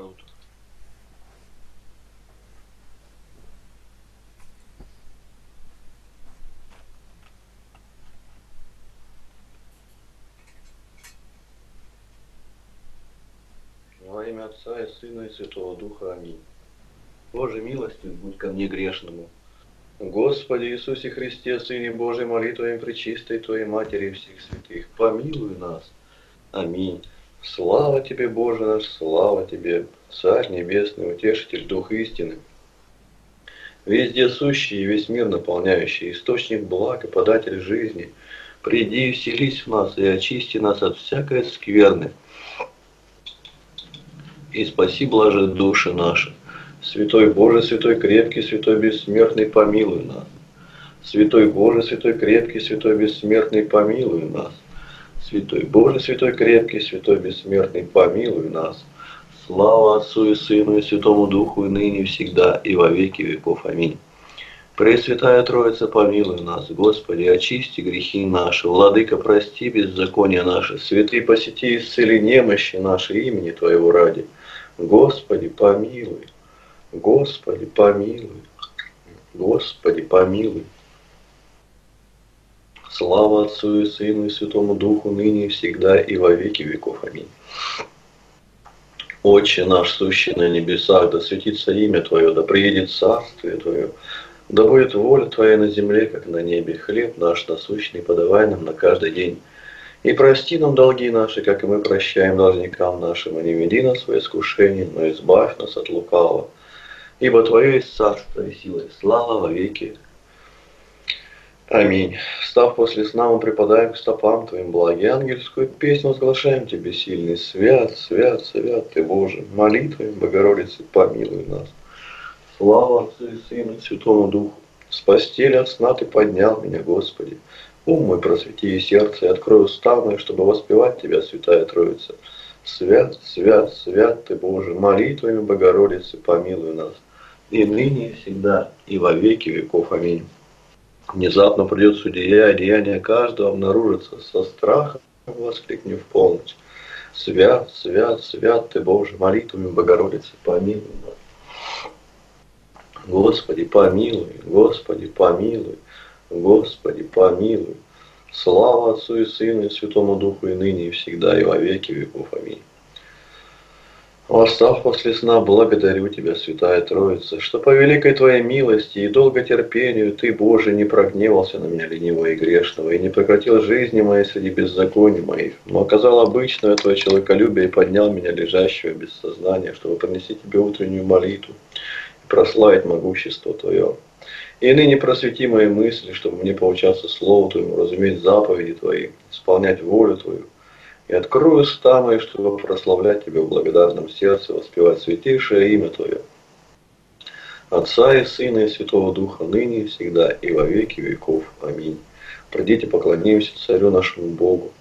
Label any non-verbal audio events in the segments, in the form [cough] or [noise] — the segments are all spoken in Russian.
Утро. Во имя Отца и Сына и Святого Духа. Аминь. Боже, милостив будь ко мне грешному. Господи Иисусе Христе, Сыне Божий, моли Твоим пречистой Твоей Матери всех святых, помилуй нас. Аминь. Слава Тебе, Боже наш, слава Тебе, Царь Небесный, Утешитель, Дух истины. Везде сущий и весь мир наполняющий, источник благ и податель жизни, приди и вселись в нас и очисти нас от всякой скверны. И спаси, блажи души наши. Святой Боже, святой крепкий, святой бессмертный, помилуй нас. Святой Боже, святой крепкий, святой бессмертный, помилуй нас. Святой Боже, святой крепкий, святой бессмертный, помилуй нас. Слава Отцу и Сыну и Святому Духу, и ныне, и всегда, и во веки веков. Аминь. Пресвятая Троица, помилуй нас, Господи, очисти грехи наши, Владыка, прости беззакония наши, святые посети исцели немощи наши имени Твоего ради. Господи, помилуй. Господи, помилуй. Господи, помилуй. Слава Отцу и Сыну и Святому Духу, ныне и всегда, и во веки веков. Аминь. Отче наш, сущий на небесах, да светится имя Твое, да приедет царствие Твое, да будет воля Твоя на земле, как на небе. Хлеб наш насущный подавай нам на каждый день. И прости нам долги наши, как и мы прощаем должникам нашим, и не веди нас в искушение, но избавь нас от лукавого. Ибо Твое есть царство и сила, и слава во веки. Аминь. Став после сна, мы припадаем к стопам Твоим, благи ангельскую песню возглашаем Тебе сильный. Свят, свят, свят Ты, Боже, молитвами Богородицы помилуй нас. Слава Отцу и Сыну Святому Духу. С постели от сна Ты поднял меня, Господи. Ум мой просвети и сердце, и открой уста мои, чтобы воспевать Тебя, Святая Троица. Свят, свят, свят Ты, Боже, молитвами Богородицы помилуй нас. И ныне, и всегда, и во веки веков. Аминь. Внезапно придет судья, и деяние каждого обнаружится со страхом, воскликни в полночь. Свят, свят, свят Ты, Боже, молитвами Богородицы помилуй. Господи, помилуй, Господи, помилуй, Господи, помилуй. Слава Отцу и Сыну и Святому Духу и ныне и всегда и во веки веков. Аминь. Восстав после сна, благодарю Тебя, Святая Троица, что по великой Твоей милости и долготерпению Ты, Боже, не прогневался на меня ленивого и грешного, и не прекратил жизни моей среди беззаконий моих, но оказал обычное Твое человеколюбие и поднял меня, лежащего без сознания, чтобы принести Тебе утреннюю молитву и прославить могущество Твое. И ныне просвети мои мысли, чтобы мне получаться Слову Твоему, разуметь заповеди Твои, исполнять волю Твою, и открою уста мои, чтобы прославлять Тебя в благодарном сердце, воспевать святейшее имя Твое. Отца и Сына и Святого Духа, ныне всегда, и во веки веков. Аминь. Придите, поклонимся Царю нашему Богу.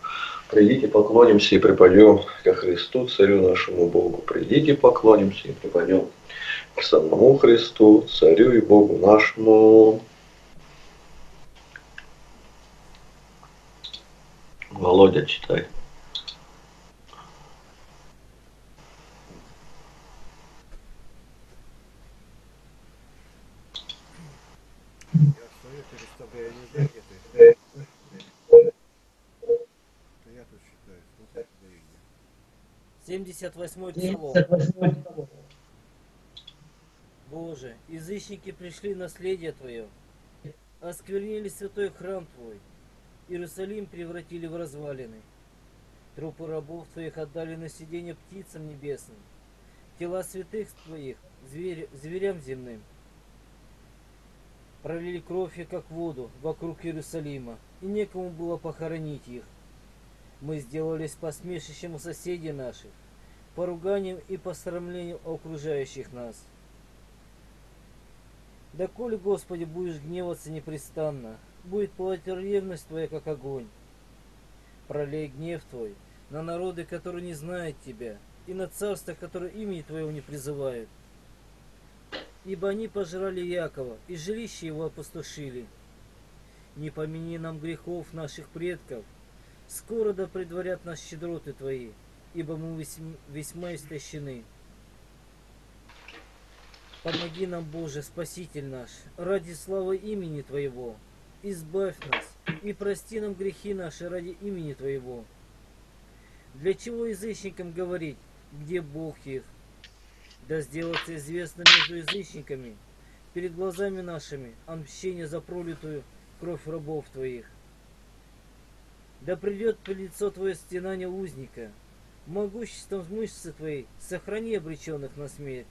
Придите, поклонимся и припадем ко Христу, Царю нашему Богу. Придите, поклонимся и припадем к самому Христу, Царю и Богу нашему. Володя, читай. Я стою перед тобой, я не знаю, где ты. Да я тут считаю, смотри, куда 78 идет. псалом. Боже, язычники пришли в наследие Твое, осквернили святой храм Твой, Иерусалим превратили в развалины. Трупы рабов Твоих отдали на сиденье птицам небесным, тела святых Твоих зверь- зверям земным. Пролили кровь как воду, вокруг Иерусалима, и некому было похоронить их. Мы сделались посмешищем у соседей наших, поруганием и посрамлением окружающих нас. Да коли, Господи, будешь гневаться непрестанно, будет плоть ревность Твоя, как огонь. Пролей гнев Твой на народы, которые не знают Тебя, и на царства, которые имени Твоего не призывают. Ибо они пожрали Якова, и жилище его опустошили. Не помяни нам грехов наших предков, скоро да предварят нас щедроты Твои, ибо мы весьм- весьма истощены. Помоги нам, Боже, Спаситель наш, ради славы имени Твоего. Избавь нас и прости нам грехи наши ради имени Твоего. Для чего язычникам говорить, где Бог их? Да сделается известно между язычниками, перед глазами нашими, отмщение за пролитую кровь рабов Твоих. Да придет по лицо Твое стенание узника, могуществом мышцы Твоей сохрани обреченных на смерть.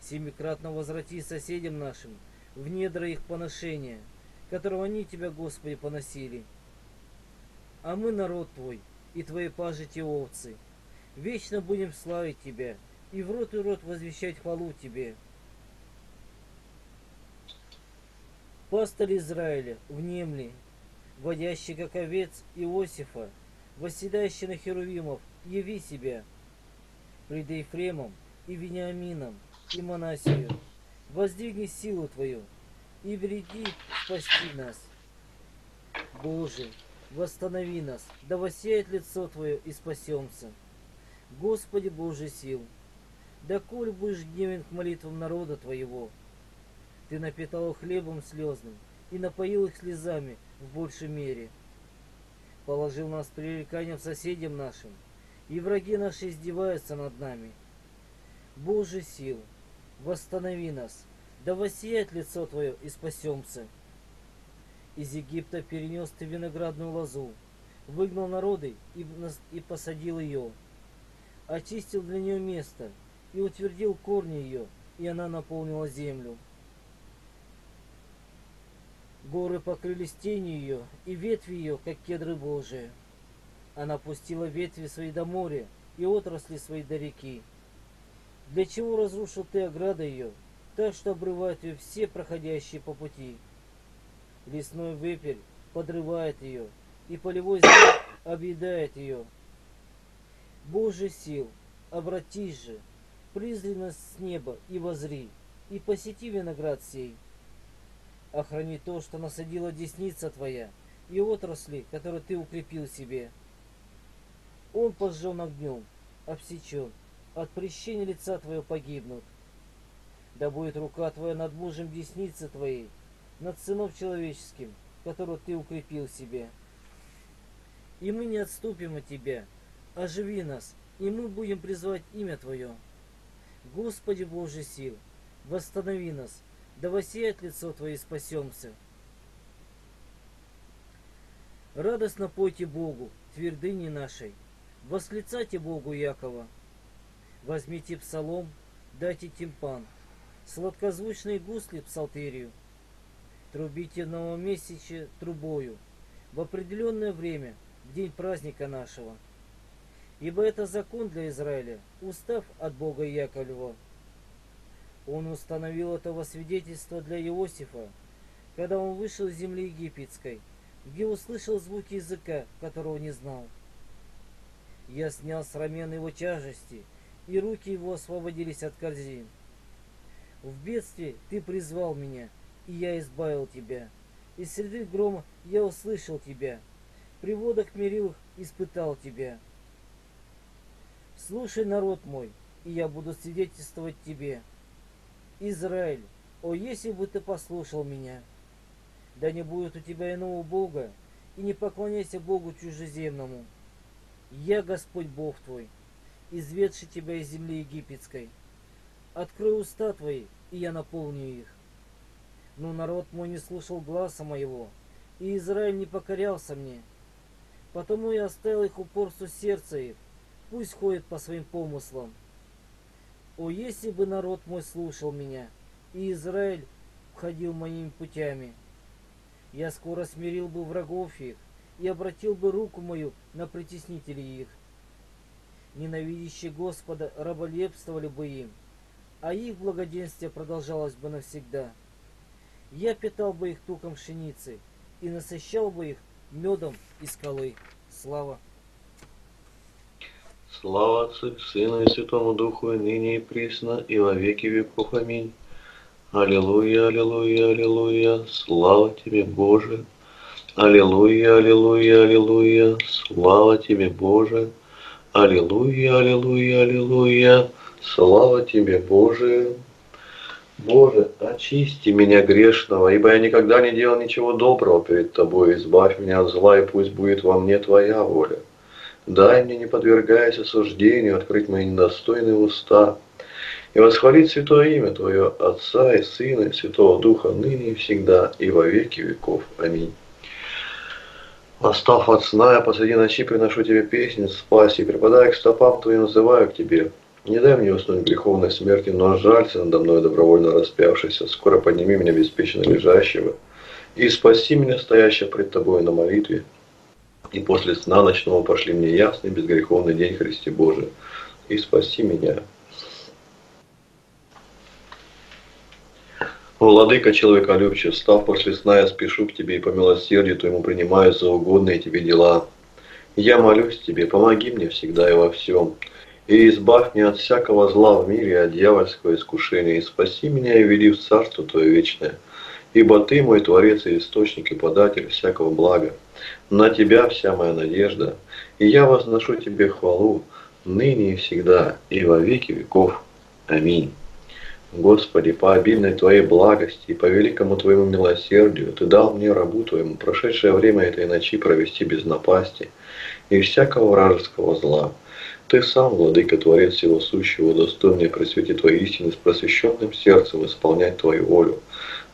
Семикратно возврати соседям нашим в недра их поношения, которого они Тебя, Господи, поносили. А мы народ Твой и Твои пажити овцы. Вечно будем славить Тебя и в рот и рот возвещать хвалу Тебе. Пастырь Израиля, внемли, водящий как овец Иосифа, восседающий на херувимов, яви себя пред Ефремом и Вениамином и Манасию, воздвигни силу Твою и вреди спасти нас. Боже, восстанови нас, да воссеет лицо Твое и спасемся. Господи Боже сил, да коль будешь гневен к молитвам народа Твоего, Ты напитал их хлебом слезным и напоил их слезами в большей мере. Положил нас пререканием соседям нашим, и враги наши издеваются над нами. Боже сил, восстанови нас, да воссияет лицо Твое и спасемся. Из Египта перенес Ты виноградную лозу, выгнал народы и, посадил ее, очистил для нее место и утвердил корни ее, и она наполнила землю. Горы покрылись тенью ее, и ветви ее, как кедры Божии. Она пустила ветви свои до моря, и отрасли свои до реки. Для чего разрушил ты ограда ее, так что обрывают ее все проходящие по пути? Лесной выпель подрывает ее, и полевой зверь объедает ее. Боже сил, обратись же, призри нас с неба и возри, и посети виноград сей. Охрани то, что насадила десница твоя, и отрасли, которые ты укрепил себе. Он пожжен огнем, обсечен, от прещения лица твоего погибнут. Да будет рука твоя над мужем десницы твоей, над сыном человеческим, которого ты укрепил себе. И мы не отступим от тебя, оживи нас, и мы будем призвать имя Твое. Господи Божий сил, восстанови нас, да воссеет лицо Твое спасемся. Радостно пойте Богу, твердыни нашей, восклицайте Богу Якова. Возьмите псалом, дайте тимпан, сладкозвучные гусли псалтерию. Трубите новомесяче трубою, в определенное время, в день праздника нашего. Ибо это закон для Израиля, устав от Бога Яковлева. Он установил этого свидетельства для Иосифа, когда он вышел из земли египетской, где услышал звуки языка, которого не знал. Я снял с рамен его тяжести, и руки его освободились от корзин. В бедствии ты призвал меня, и я избавил тебя. Из среды грома я услышал тебя. При водах мерилых испытал тебя. Слушай, народ мой, и я буду свидетельствовать тебе. Израиль, о, если бы ты послушал меня, да не будет у тебя иного Бога, и не поклоняйся Богу чужеземному. Я Господь Бог твой, изведший тебя из земли египетской. Открой уста твои, и я наполню их. Но народ мой не слушал гласа моего, и Израиль не покорялся мне. Потому я оставил их упорству сердца их, пусть ходит по своим помыслам. О, если бы народ мой слушал меня, и Израиль ходил моими путями, я скоро смирил бы врагов их и обратил бы руку мою на притеснителей их. Ненавидящие Господа раболепствовали бы им, а их благоденствие продолжалось бы навсегда. Я питал бы их туком пшеницы и насыщал бы их медом из скалы. Слава Слава Отцу, Сыну и Святому Духу, и ныне и присно, и во веки веков. Аминь. Аллилуйя, аллилуйя, аллилуйя, слава Тебе, Боже. Аллилуйя, аллилуйя, аллилуйя, слава Тебе, Боже. Аллилуйя, аллилуйя, аллилуйя, слава Тебе, Боже. Боже, очисти меня грешного, ибо я никогда не делал ничего доброго перед Тобой. Избавь меня от зла, и пусть будет во мне Твоя воля. Дай мне, не подвергаясь осуждению, открыть мои недостойные уста и восхвалить святое имя Твое, Отца и Сына и Святого Духа, ныне и всегда, и во веки веков. Аминь. Остав от сна, я посреди ночи приношу Тебе песни, спаси, и припадая к стопам Твоим, называю к Тебе. Не дай мне уснуть греховной смерти, но жалься надо мной добровольно распявшийся. Скоро подними меня беспечно лежащего и спаси меня, стоящего пред Тобой на молитве. И после сна ночного пошли мне ясный, безгреховный день Христе Божий. И спаси меня. Владыка человеколюбче, став после сна, я спешу к Тебе и по милосердию Твоему принимаю за угодные Тебе дела. Я молюсь Тебе, помоги мне всегда и во всем и избавь меня от всякого зла в мире, от дьявольского искушения, и спаси меня и веди в Царство Твое вечное. Ибо Ты мой Творец и Источник, и Податель всякого блага. На Тебя вся моя надежда, и я возношу Тебе хвалу, ныне и всегда, и во веки веков. Аминь. Господи, по обильной Твоей благости и по великому Твоему милосердию Ты дал мне, рабу Твоему, прошедшее время этой ночи провести без напасти и всякого вражеского зла ты сам, Владыка, Творец всего сущего, достойный при свете Твоей истины с просвещенным сердцем исполнять Твою волю,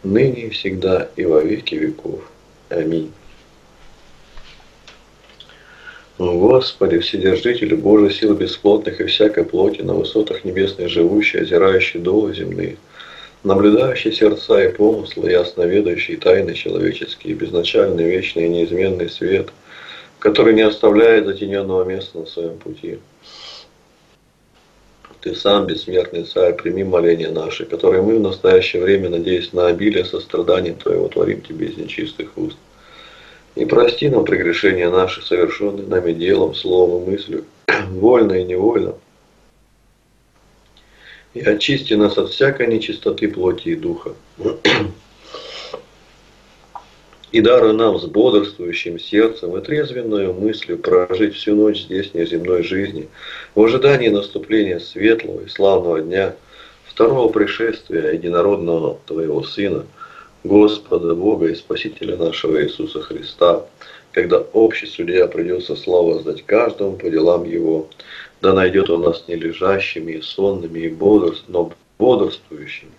ныне и всегда и во веки веков. Аминь. Господи, Вседержитель Божий сил бесплотных и всякой плоти, на высотах небесной живущий, озирающий долы земные, наблюдающий сердца и помыслы, ясноведающий тайны человеческие, безначальный, вечный и неизменный свет, который не оставляет затененного места на своем пути. Ты сам, бессмертный царь, прими моления наши, которые мы в настоящее время, надеясь на обилие сострадания Твоего, творим Тебе из нечистых уст. И прости нам прегрешения наши, совершенные нами делом, словом мыслью, [clears throat] вольно и невольно. И очисти нас от всякой нечистоты плоти и духа [clears throat] и даруй нам с бодрствующим сердцем и трезвенную мыслью прожить всю ночь здесь неземной жизни, в ожидании наступления светлого и славного дня, второго пришествия единородного Твоего Сына, Господа Бога и Спасителя нашего Иисуса Христа, когда общий судья придется славу сдать каждому по делам его, да найдет он нас не лежащими и сонными, и бодрств, но бодрствующими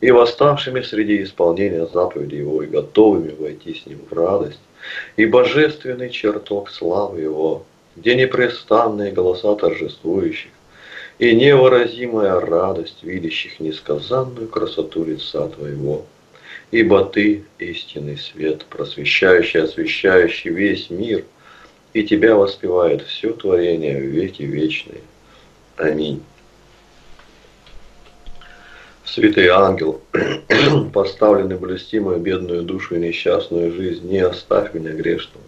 и восставшими среди исполнения заповедей Его, и готовыми войти с Ним в радость, и божественный чертог славы Его, где непрестанные голоса торжествующих, и невыразимая радость видящих несказанную красоту лица Твоего. Ибо Ты – истинный свет, просвещающий, освещающий весь мир, и Тебя воспевает все творение в веки вечные. Аминь. Святый ангел, [clears throat] поставленный блюсти бедную душу и несчастную жизнь, не оставь меня грешным.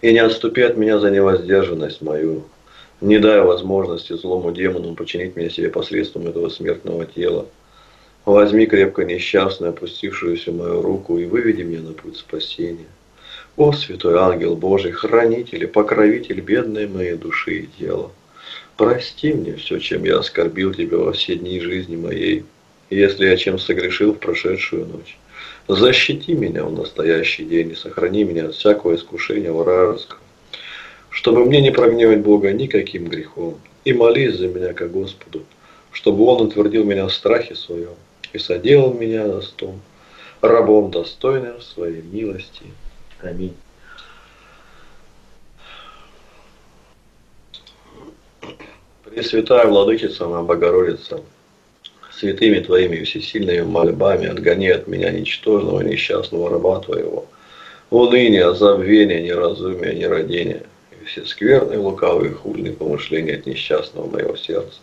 И не отступи от меня за невоздержанность мою. Не дай возможности злому демону починить меня себе посредством этого смертного тела. Возьми крепко несчастную, опустившуюся мою руку, и выведи меня на путь спасения. О, святой ангел Божий, хранитель и покровитель бедной моей души и тела. Прости мне все, чем я оскорбил тебя во все дни жизни моей, если я чем согрешил в прошедшую ночь. Защити меня в настоящий день и сохрани меня от всякого искушения вражеского, чтобы мне не прогневать Бога никаким грехом. И молись за меня ко Господу, чтобы Он утвердил меня в страхе своем и соделал меня достом, рабом достойным своей милости. Аминь. Пресвятая Владычица моя Богородица, святыми Твоими всесильными мольбами отгони от меня ничтожного несчастного раба Твоего, уныние, забвение, неразумие, нерадение, и все скверные, лукавые, хульные помышления от несчастного моего сердца,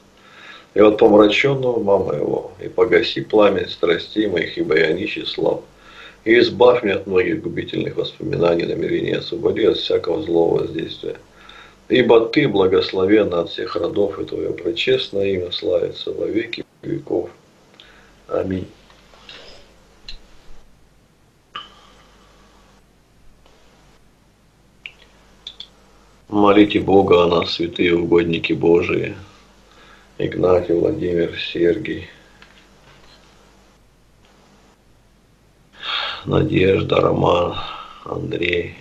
и от помраченного ума моего, и погаси пламя страстей моих, ибо я нищий слаб, и избавь меня от многих губительных воспоминаний, намерений, освободи от всякого злого воздействия, Ибо Ты благословен от всех родов, и Твое прочестное имя славится во веки веков. Аминь. Молите Бога о нас, святые угодники Божии. Игнатий, Владимир, Сергий, Надежда, Роман, Андрей.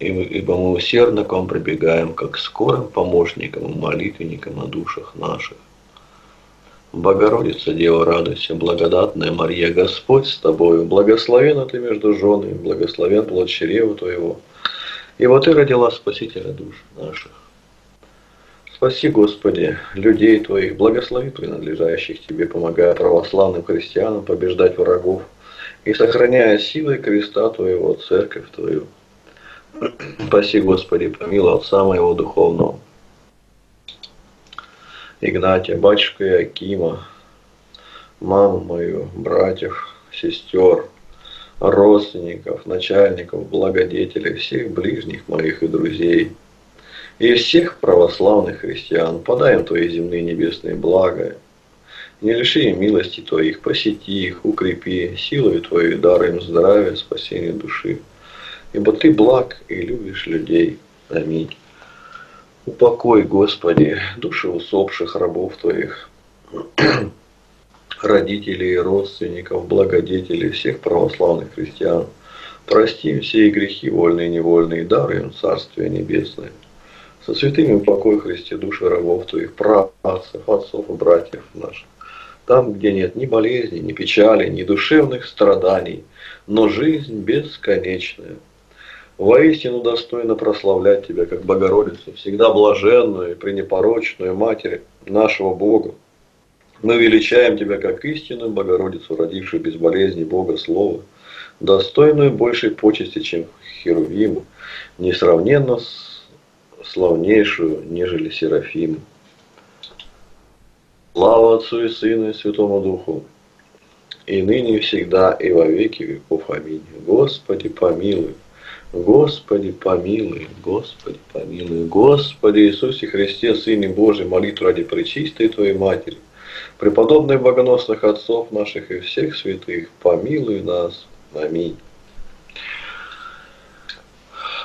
Ибо мы усердно к вам прибегаем, как скорым помощникам и молитвенникам на душах наших. Богородица, Дева, радуйся, благодатная Мария, Господь с тобою, благословена ты между женами, благословен плод чрева твоего. И вот ты родила Спасителя душ наших. Спаси, Господи, людей Твоих, благослови принадлежащих Тебе, помогая православным христианам побеждать врагов и сохраняя силой креста Твоего, церковь Твою. Спаси, Господи, помилуй отца моего духовного, Игнатия, батюшка Якима, маму мою, братьев, сестер, родственников, начальников, благодетелей, всех ближних моих и друзей, и всех православных христиан, подай им Твои земные небесные блага, не лиши им милости Твоих, посети их, укрепи, силой Твоей даруй им здравие, спасение души. Ибо Ты благ и любишь людей. Аминь. Упокой, Господи, души усопших рабов Твоих, [clears throat] родителей, родственников, благодетелей, всех православных христиан. Прости им все грехи, вольные и невольные, дары им Царствие Небесное. Со святыми упокой, Христе, души рабов Твоих, праотцев, отцов и братьев наших. Там, где нет ни болезни, ни печали, ни душевных страданий, но жизнь бесконечная – Воистину достойно прославлять Тебя, как Богородицу, всегда блаженную и пренепорочную Матерь нашего Бога. Мы величаем Тебя, как истинную Богородицу, родившую без болезни Бога Слова, достойную большей почести, чем Херувиму, несравненно славнейшую, нежели Серафиму. Слава Отцу и Сыну и Святому Духу, и ныне, и всегда, и во веки веков. Аминь. Господи, помилуй. Господи, помилуй, Господи, помилуй, Господи Иисусе Христе, Сыне Божий, молитву ради Пречистой Твоей Матери, преподобных богоносных отцов наших и всех святых, помилуй нас. Аминь.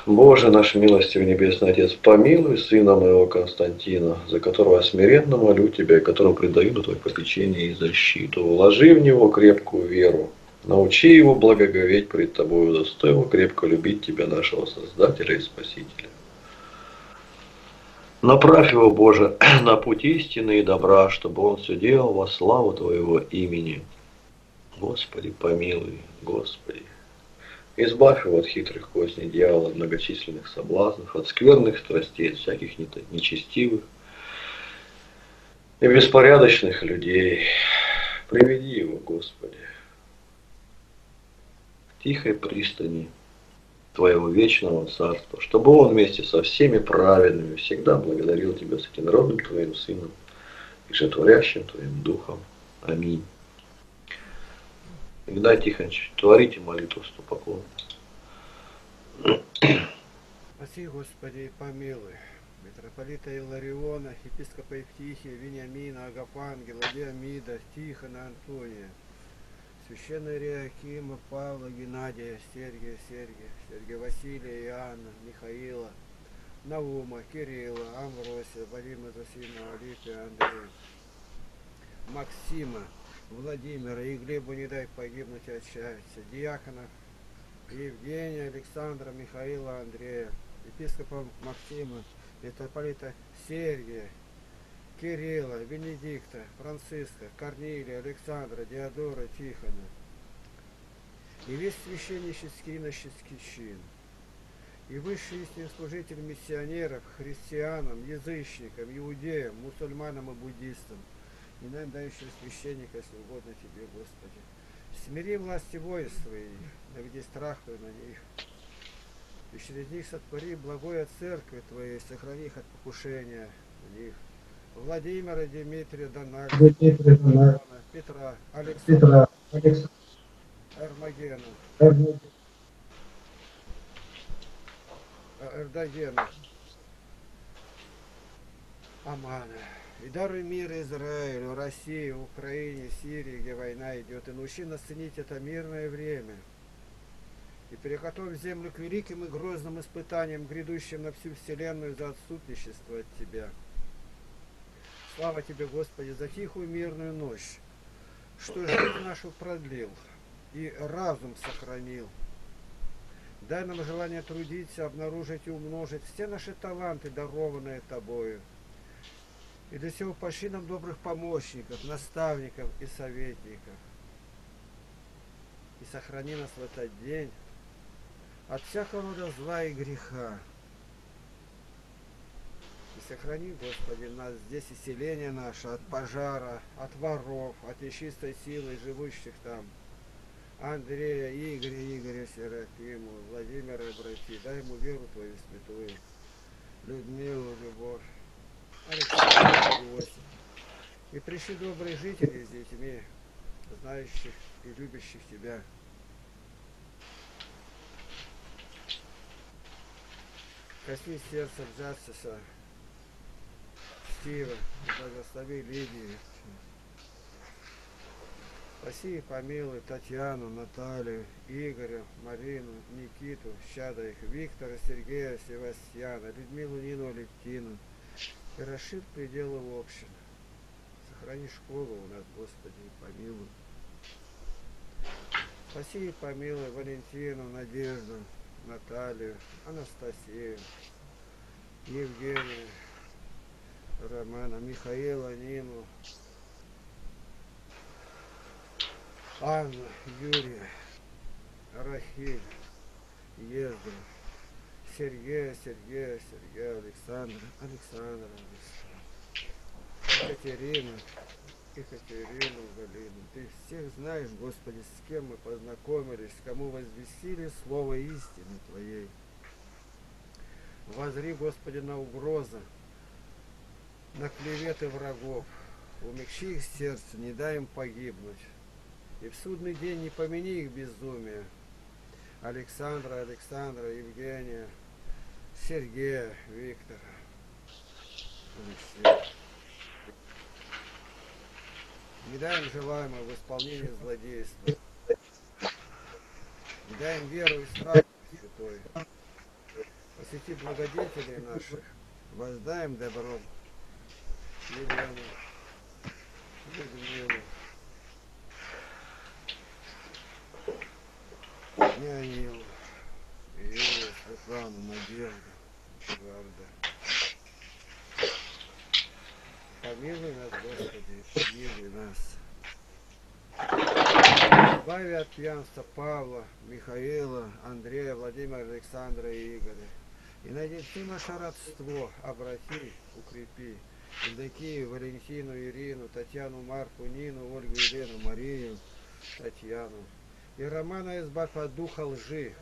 Боже наш милостивый Небесный Отец, помилуй сына моего Константина, за которого смиренно молю Тебя, и которого предаю на Твое попечение и защиту. Вложи в него крепкую веру, Научи его благоговеть пред Тобою, достой его крепко любить Тебя, нашего Создателя и Спасителя. Направь его, Боже, [clears throat] на путь истины и добра, чтобы он все делал во славу Твоего имени. Господи, помилуй, Господи. Избавь его от хитрых козней дьявола, от многочисленных соблазнов, от скверных страстей, от всяких нечестивых и беспорядочных людей. Приведи его, Господи, тихой пристани Твоего вечного царства, чтобы Он вместе со всеми праведными всегда благодарил Тебя с этим родным Твоим Сыном и жетворящим Твоим Духом. Аминь. Игнай Тихонович, творите молитву ступаком. Спаси, Господи, и помилуй. Митрополита Илариона, епископа Евтихия, Вениамина, Агафангела, Диамида, Тихона, Антония, Священные Реакима, Павла, Геннадия, Сергия, Сергия, Сергия Василия, Иоанна, Михаила, Наума, Кирилла, Амвросия, Вадима Засима, Алипия, Андрея, Максима, Владимира и Глебу не дай погибнуть от счастья, Диаконов, Евгения, Александра, Михаила, Андрея, епископа Максима, митрополита Сергия, Кирилла, Венедикта, Франциска, Корнилия, Александра, Диодора, Тихона и весь священнический и иноческий чин, и высший служитель миссионеров, христианам, язычникам, иудеям, мусульманам и буддистам, и нам дающего священника, если угодно тебе, Господи. Смири власти воинств Твоих, наведи страх Твой на них, и через них сотвори благое церкви Твоей, сохрани их от покушения на них. Владимира, Дмитрия, Донака, Дмитрия, Донака, Петра, Александра, Петра, Александра, Эрмогена, Эрмогена, Эрдогена, Амана. И даруй мир Израилю, России, Украине, Сирии, где война идет. И научи нас ценить это мирное время. И приготовь землю к великим и грозным испытаниям, грядущим на всю вселенную за отсутничество от Тебя. Слава Тебе, Господи, за тихую мирную ночь, что жизнь нашу продлил и разум сохранил. Дай нам желание трудиться, обнаружить и умножить все наши таланты, дарованные Тобою. И для всего пошли нам добрых помощников, наставников и советников. И сохрани нас в этот день от всякого рода зла и греха. И сохрани, Господи, нас здесь и селение наше от пожара, от воров, от нечистой силы, живущих там. Андрея, Игоря, Игоря Серафиму, Владимира обрати, дай ему веру Твою святую, Людмилу, Любовь. И пришли добрые жители с детьми, знающих и любящих Тебя. Коснись сердца Джастиса, Стива, благослови Лидию. Спаси и помилуй Татьяну, Наталью, Игоря, Марину, Никиту, щада их, Виктора, Сергея, Севастьяна, Людмилу, Нину, Алевтину. И расширь пределы общин. Сохрани школу у нас, Господи, и помилуй. Спаси и помилуй Валентину, Надежду, Наталью, Анастасию, Евгения, Романа, Михаила, Нину, Анна, Юрия, Рахиль, Ездру, Сергея, Сергея, Сергея, Александра, Александра, Александра, Екатерина, Екатерину, Галину. Ты всех знаешь, Господи, с кем мы познакомились, кому возвестили слово истины Твоей. Возри, Господи, на угрозы, на клеветы врагов. Умягчи их сердце, не дай им погибнуть. И в судный день не помяни их безумие. Александра, Александра, Евгения, Сергея, Виктора, Алексея. Не дай им желаемого в исполнении злодейства. Не дай веру и страх святой. Посети благодетелей наших, воздаем добром. Елену, Людмилу, Нянилу, Юрию, Светлану, Надежду, Эдуарда. Помилуй нас, Господи, помилуй нас. Избави от пьянства Павла, Михаила, Андрея, Владимира, Александра и Игоря. И найди ты наше родство, обрати, укрепи. Евдокию, Валентину, Ирину, Татьяну, Марку, Нину, Ольгу, Елену, Марию, Татьяну. И Романа избавь от духа лжи,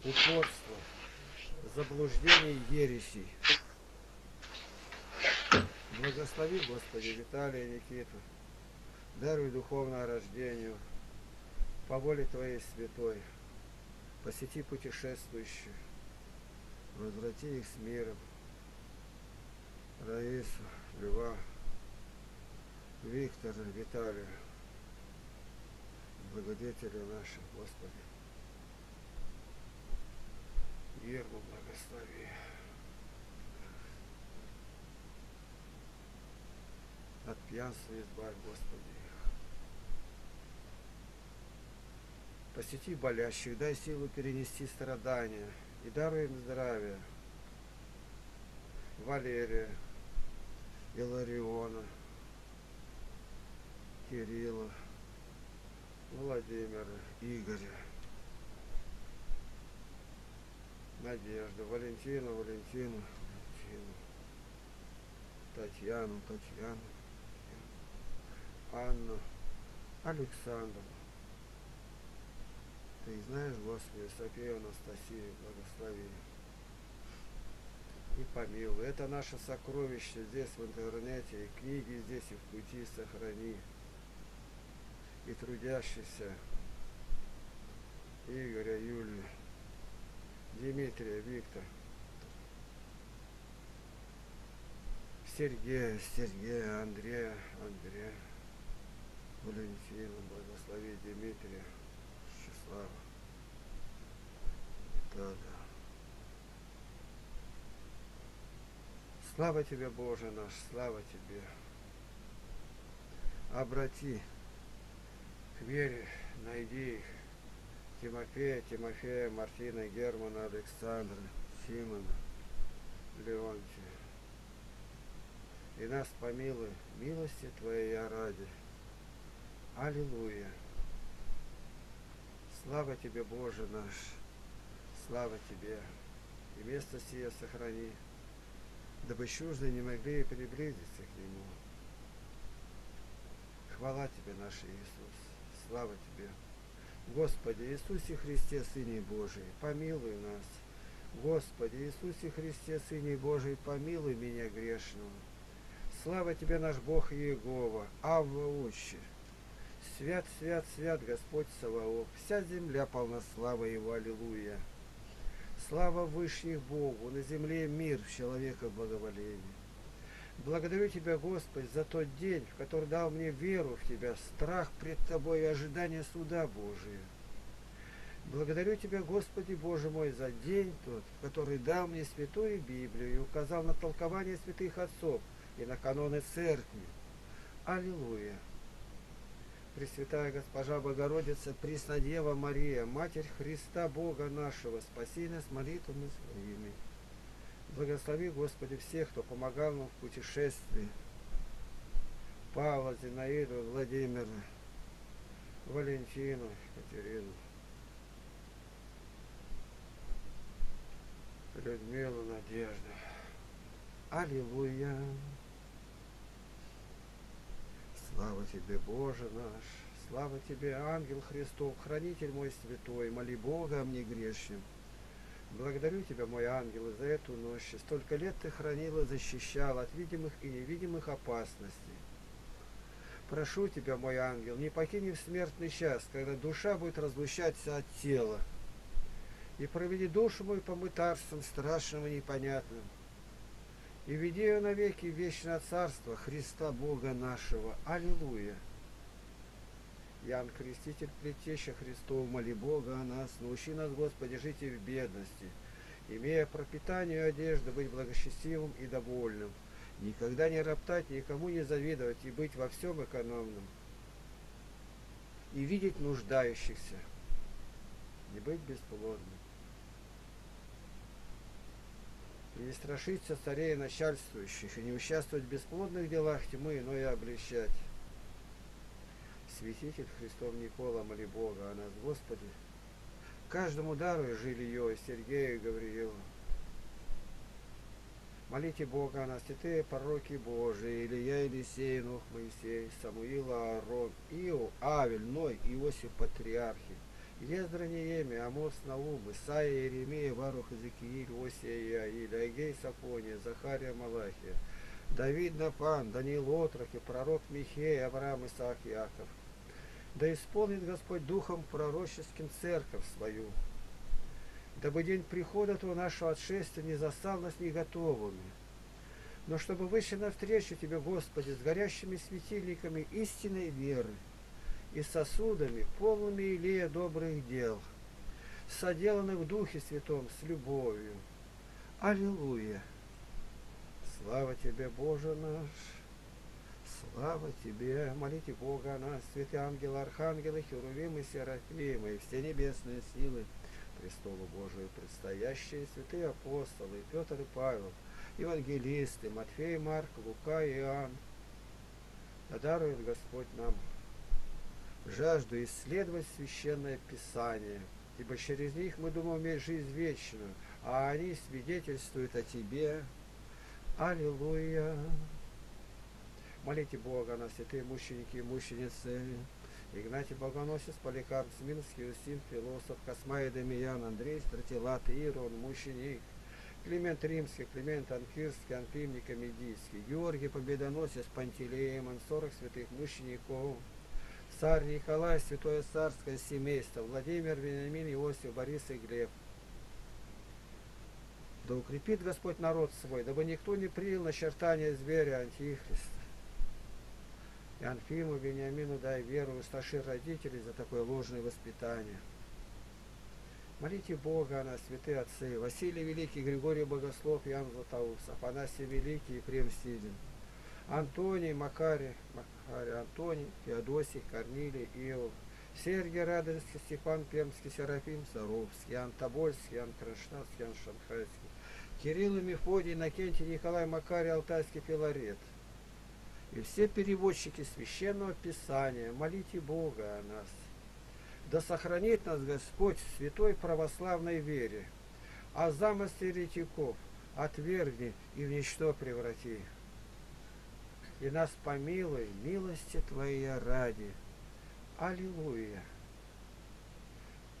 упорства, заблуждений ересей. Благослови, Господи, Виталия и Никиту. Даруй духовное рождение по воле Твоей святой. Посети путешествующих, возврати их с миром. Раису, Льва, Виктора, Виталия, благодетели наши, Господи. Ирму благослови. От пьянства избавь, Господи. Посети болящих, дай силу перенести страдания и даруй им здравие. Валерия, Илариона, Кирилла, Владимира, Игоря, Надежду, Валентину, Валентину, Валентину, Татьяну, Татьяну, Анну. Ты знаешь, Господи, Софию Анастасию, благослови и помилуй. Это наше сокровище здесь в интернете, и книги здесь и в пути сохрани. И трудящийся Игоря, Юлию, Дмитрия, Виктор, Сергея, Сергея, Андрея, Андрея, Валентина, благослови Дмитрия, Числава, Тада. Слава тебе, Боже наш, слава тебе. Обрати к вере, найди их. Тимофея, Тимофея, Мартина, Германа, Александра, Симона, Леонтия. И нас помилуй, милости Твоей ради. Аллилуйя. Слава Тебе, Боже наш, слава Тебе. И место сие сохрани, дабы чужды не могли приблизиться к Нему. Хвала Тебе, наш Иисус, слава Тебе. Господи Иисусе Христе, Сыне Божий, помилуй нас. Господи Иисусе Христе, Сыне Божий, помилуй меня грешного. Слава Тебе, наш Бог Иегова, Авва Отче. Свят, свят, свят Господь Саваоф, вся земля полна славы Его, Аллилуйя. Слава Вышних Богу, на земле мир в человека благоволение. Благодарю Тебя, Господь, за тот день, в который дал мне веру в Тебя, страх пред Тобой и ожидание суда Божия. Благодарю Тебя, Господи Боже мой, за день тот, который дал мне Святую Библию и указал на толкование святых отцов и на каноны Церкви. Аллилуйя! Пресвятая Госпожа Богородица, Преснодева Мария, Матерь Христа Бога нашего, спаси нас молитвами своими. Благослови, Господи, всех, кто помогал нам в путешествии. Павла, Зинаиду, Владимира, Валентину, Катерину, Людмилу, Надежду. Аллилуйя! Слава Тебе, Боже наш! Слава Тебе, ангел Христов, хранитель мой святой, моли Бога мне грешным. Благодарю Тебя, мой ангел, за эту ночь. Столько лет Ты хранил и защищал от видимых и невидимых опасностей. Прошу Тебя, мой ангел, не покини в смертный час, когда душа будет разлучаться от тела. И проведи душу мою по мытарствам страшным и непонятным. И веди ее навеки в вечное царство Христа Бога нашего. Аллилуйя! Ян Креститель, Предтеча Христов, моли Бога о нас, научи нас, Господи, жить и в бедности, имея пропитание и одежду, быть благочестивым и довольным, никогда не роптать, никому не завидовать и быть во всем экономным, и видеть нуждающихся, не быть бесплодным. И не страшиться царей начальствующих, и не участвовать в бесплодных делах тьмы, но и обличать. Святитель Христов Никола, моли Бога о нас, Господи, каждому даруй жилье, Сергею и Гавриилу. Молите Бога о нас, святые пророки Божии, Илья, Елисей, Нух, Моисей, Самуил, Аарон, Ио, Авель, Ной, Иосиф, Патриархи, Ездра, Неемия, Амос, Наум, Исаия, Иеремия, Варух, Иезекииль, Осия, Иаиль, Агей, Сафония, Захария, Малахия, Давид, Нафан, Даниил, Отроки, пророк Михей, Авраам, Исаак, Иаков – да исполнит Господь Духом пророческим церковь свою, дабы день прихода Твоего нашего отшествия не застал нас не готовыми, но чтобы вышли навстречу Тебе, Господи, с горящими светильниками истинной веры и сосудами, полными илея добрых дел, соделанных в Духе Святом с любовью. Аллилуйя! Слава Тебе, Боже наш! Слава Тебе! Молите Бога о нас, святые ангелы, архангелы, херувимы, серафимы и все небесные силы, престолу Божию предстоящие, святые апостолы, Петр и Павел, евангелисты, Матфей, Марк, Лука и Иоанн. Да дарует Господь нам жажду исследовать Священное Писание, ибо через них мы думаем иметь жизнь вечную, а они свидетельствуют о Тебе. Аллилуйя! Молите Бога на святые мученики и мученицы. Игнатий Богоносец, Поликарп, Сминский, Устин, Философ, Космай, Демьян, Андрей, Стратилат, Ирон, Мученик, Климент Римский, Климент Анфирский, Анфим Никомедийский, Георгий Победоносец, Пантелеемон, сорок святых мучеников, царь Николай, святое царское семейство, Владимир, Вениамин, Иосиф, Борис и Глеб. Да укрепит Господь народ свой, дабы никто не принял начертания зверя Антихриста. И Анфиму, Вениамину дай веру, усташи родителей за такое ложное воспитание. Молите Бога о нас, святые отцы, Василий Великий, Григорий Богослов, Иоанн Златоуст, Афанасий Великий, Ефрем Сидин, Антоний, Макарий, Макарий, Антоний, Феодосий, Корнилий, Иов, Сергий Радонский, Степан Пермский, Серафим Саровский, Иоанн Тобольский, Иоанн Кронштадтский, Иоанн Шанхайский, Кирилл и Мефодий, Иннокентий, Николай, Макарий, Алтайский, Филарет. И все переводчики Священного Писания, молите Бога о нас. Да сохранит нас Господь в святой православной вере, а замыслы еретиков отвергни и в ничто преврати. И нас помилуй, милости Твоей ради. Аллилуйя.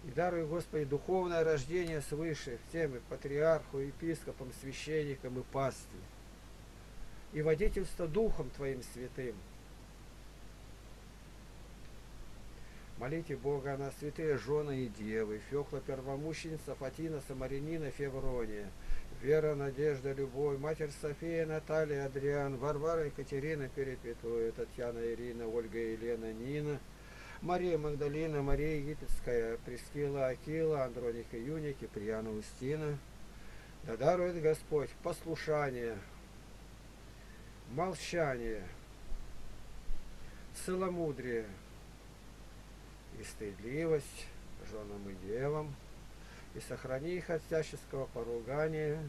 И даруй, Господи, духовное рождение свыше всем и патриарху, и епископам, священникам и пастве. И водительство Духом Твоим святым – Молите Бога на святые жены и девы, Фёкла первомученица, Фатина, Самаринина, Феврония, Вера, Надежда, Любовь, Матерь София, Наталья, Адриан, Варвара, Екатерина, Перепетуя, Татьяна, Ирина, Ольга, Елена, Нина, Мария Магдалина, Мария Египетская, Прескила, Акила, Андроника, Юники, Прияна, Устина. Да дарует Господь послушание, молчание, целомудрие, и стыдливость женам и девам, и сохрани их от всяческого поругания,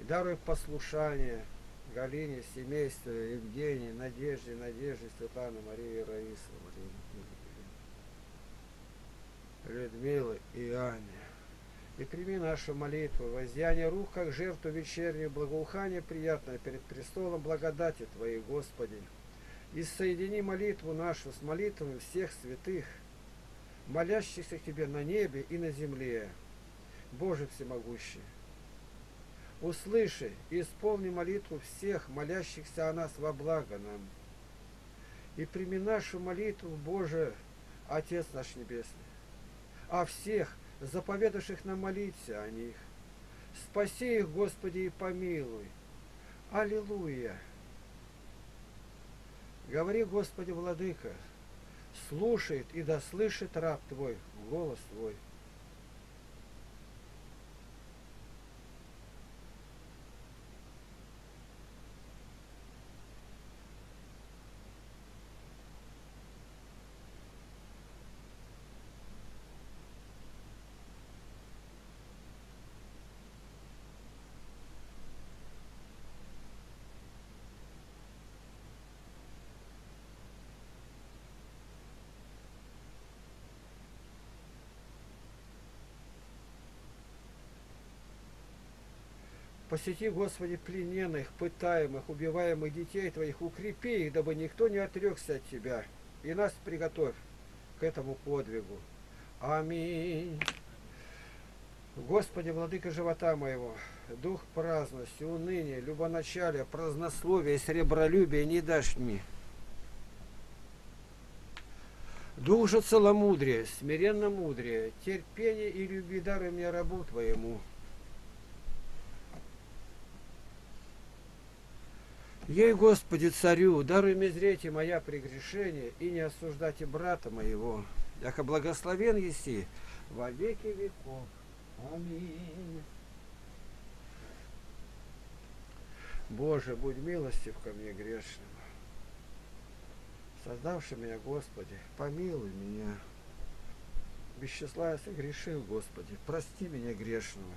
и даруй послушание Галине, семейству, Евгении, Надежде, Надежде, Светлане, Марии, Раисе, Людмилы и Анне. И прими нашу молитву, воздеяние рук, как жертву вечернюю, благоухание приятное перед престолом благодати Твоей, Господи и соедини молитву нашу с молитвами всех святых, молящихся Тебе на небе и на земле. Боже всемогущий, услыши и исполни молитву всех, молящихся о нас во благо нам. И прими нашу молитву, Боже, Отец наш Небесный, о всех, заповедавших нам молиться о них. Спаси их, Господи, и помилуй. Аллилуйя! Говори, Господи, Владыка, слушает и да слышит раб Твой голос Твой. Посети, Господи, плененных, пытаемых, убиваемых детей Твоих, укрепи их, дабы никто не отрекся от Тебя, и нас приготовь к этому подвигу. Аминь. Господи, владыка живота моего, дух праздности, уныния, любоначалия, празднословия, сребролюбия не дашь мне. Дух же целомудрия, смиренно мудрее, терпение и люби даруй мне рабу Твоему. Ей, Господи, царю, даруй мне зреть и моя прегрешение, и не осуждайте брата моего, яко благословен еси во веки веков. Аминь. Боже, будь милостив ко мне грешным. Создавший меня, Господи, помилуй меня. Без я согрешил, Господи, прости меня грешного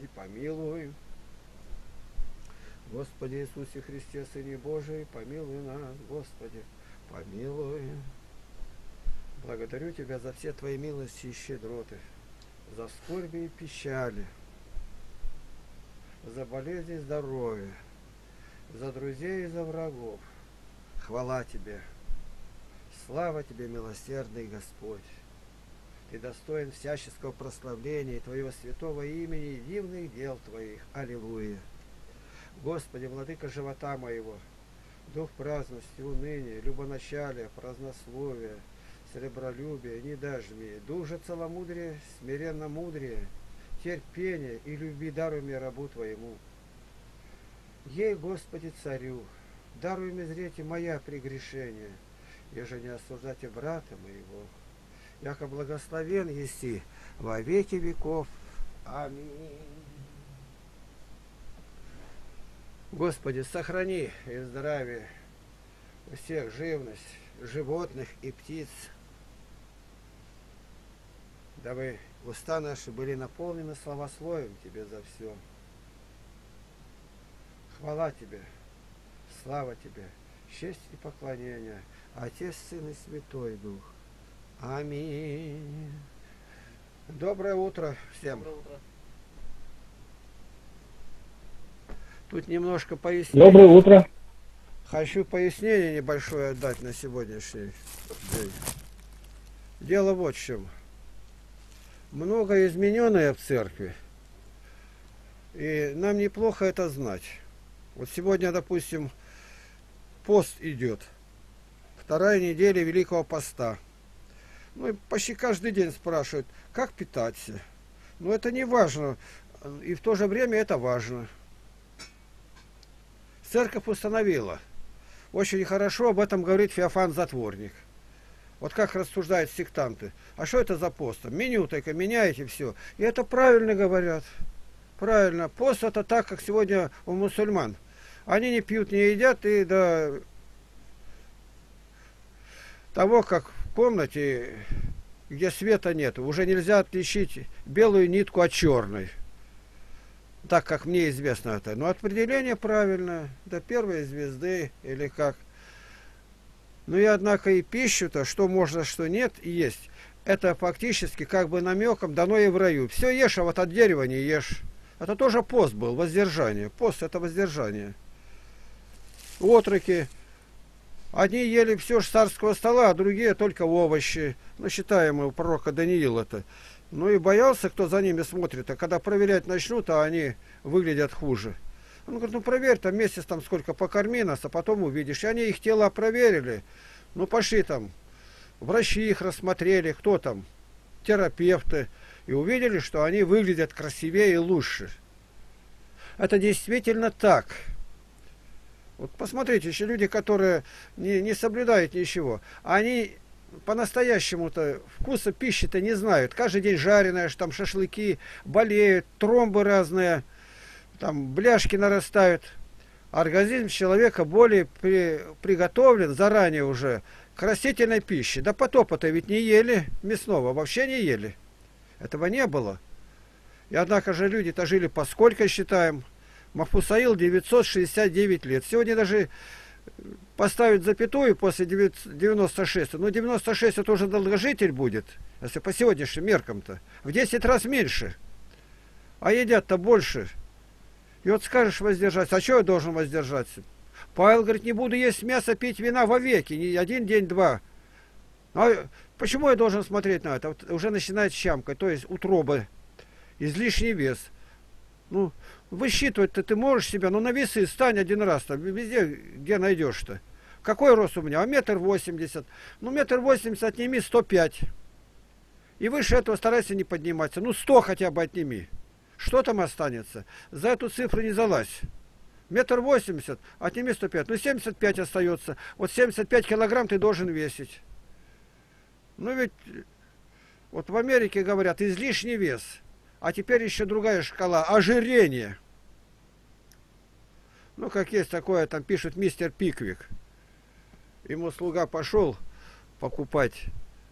и помилуй. Господи Иисусе Христе, Сыне Божий, помилуй нас, Господи, помилуй. Благодарю Тебя за все Твои милости и щедроты, за скорби и печали, за болезни и здоровье, за друзей и за врагов. Хвала Тебе, слава Тебе, милосердный Господь. Ты достоин всяческого прославления Твоего святого имени и дивных дел Твоих. Аллилуйя. Господи, владыка живота моего, дух праздности, уныния, любоначалия, празднословия, сребролюбия, не дашь мне, дух же целомудрия, смиренно мудрее, терпение и люби даруй мне рабу Твоему. Ей, Господи, царю, даруй мне зреть и моя прегрешение, еже не осуждайте брата моего, яко благословен еси во веки веков. Аминь. Господи, сохрани и здравие всех живность, животных и птиц, дабы уста наши были наполнены славословием Тебе за все. Хвала Тебе, слава Тебе, честь и поклонение, Отец, Сын и Святой Дух. Аминь. Доброе утро всем. Доброе утро. Тут немножко пояснение. Доброе утро. Хочу пояснение небольшое отдать на сегодняшний день. Дело вот в чем. Много измененное в церкви. И нам неплохо это знать. Вот сегодня, допустим, пост идет. Вторая неделя Великого Поста. Ну и почти каждый день спрашивают, как питаться. Но это не важно. И в то же время это важно. Церковь установила. Очень хорошо об этом говорит Феофан Затворник. Вот как рассуждают сектанты. А что это за пост? Меню только меняете все. И это правильно говорят. Правильно. Пост это так, как сегодня у мусульман. Они не пьют, не едят и до того, как в комнате, где света нет, уже нельзя отличить белую нитку от черной так как мне известно это. Но определение правильное, до первой звезды или как. Ну и однако и пищу-то, что можно, что нет, есть. Это фактически как бы намеком дано и в раю. Все ешь, а вот от дерева не ешь. Это тоже пост был, воздержание. Пост это воздержание. Отроки. Одни ели все с царского стола, а другие только овощи. Ну, считаем у пророка Даниила это. Ну и боялся, кто за ними смотрит. А когда проверять начнут, а они выглядят хуже. Он говорит, ну проверь там месяц там сколько покорми нас, а потом увидишь. И они их тела проверили. Ну пошли там, врачи их рассмотрели, кто там, терапевты. И увидели, что они выглядят красивее и лучше. Это действительно так. Вот посмотрите, еще люди, которые не, не соблюдают ничего, они по-настоящему-то вкуса пищи-то не знают. Каждый день жареная, там шашлыки, болеют, тромбы разные, там бляшки нарастают. Организм человека более при, приготовлен заранее уже к растительной пище. Да потопа-то ведь не ели мясного, вообще не ели. Этого не было. И однако же люди-то жили по сколько считаем? Мафусаил 969 лет. Сегодня даже поставить запятую после 96, ну 96 это уже долгожитель будет, если по сегодняшним меркам-то, в 10 раз меньше. А едят-то больше. И вот скажешь воздержаться, а что я должен воздержаться? Павел говорит, не буду есть мясо, пить вина вовеки, не один день, два. А почему я должен смотреть на это? Вот уже начинает щамкать, то есть утроба, излишний вес. Ну, Высчитывать-то ты можешь себя, но на весы стань один раз-то, везде, где найдешь-то. Какой рост у меня? А метр восемьдесят. Ну, метр восемьдесят отними сто пять. И выше этого старайся не подниматься. Ну, сто хотя бы отними. Что там останется? За эту цифру не залазь. Метр восемьдесят, отними сто пять. Ну, семьдесят пять остается. Вот семьдесят пять килограмм ты должен весить. Ну, ведь вот в Америке говорят, излишний вес – а теперь еще другая шкала. Ожирение. Ну, как есть такое, там пишет мистер Пиквик. Ему слуга пошел покупать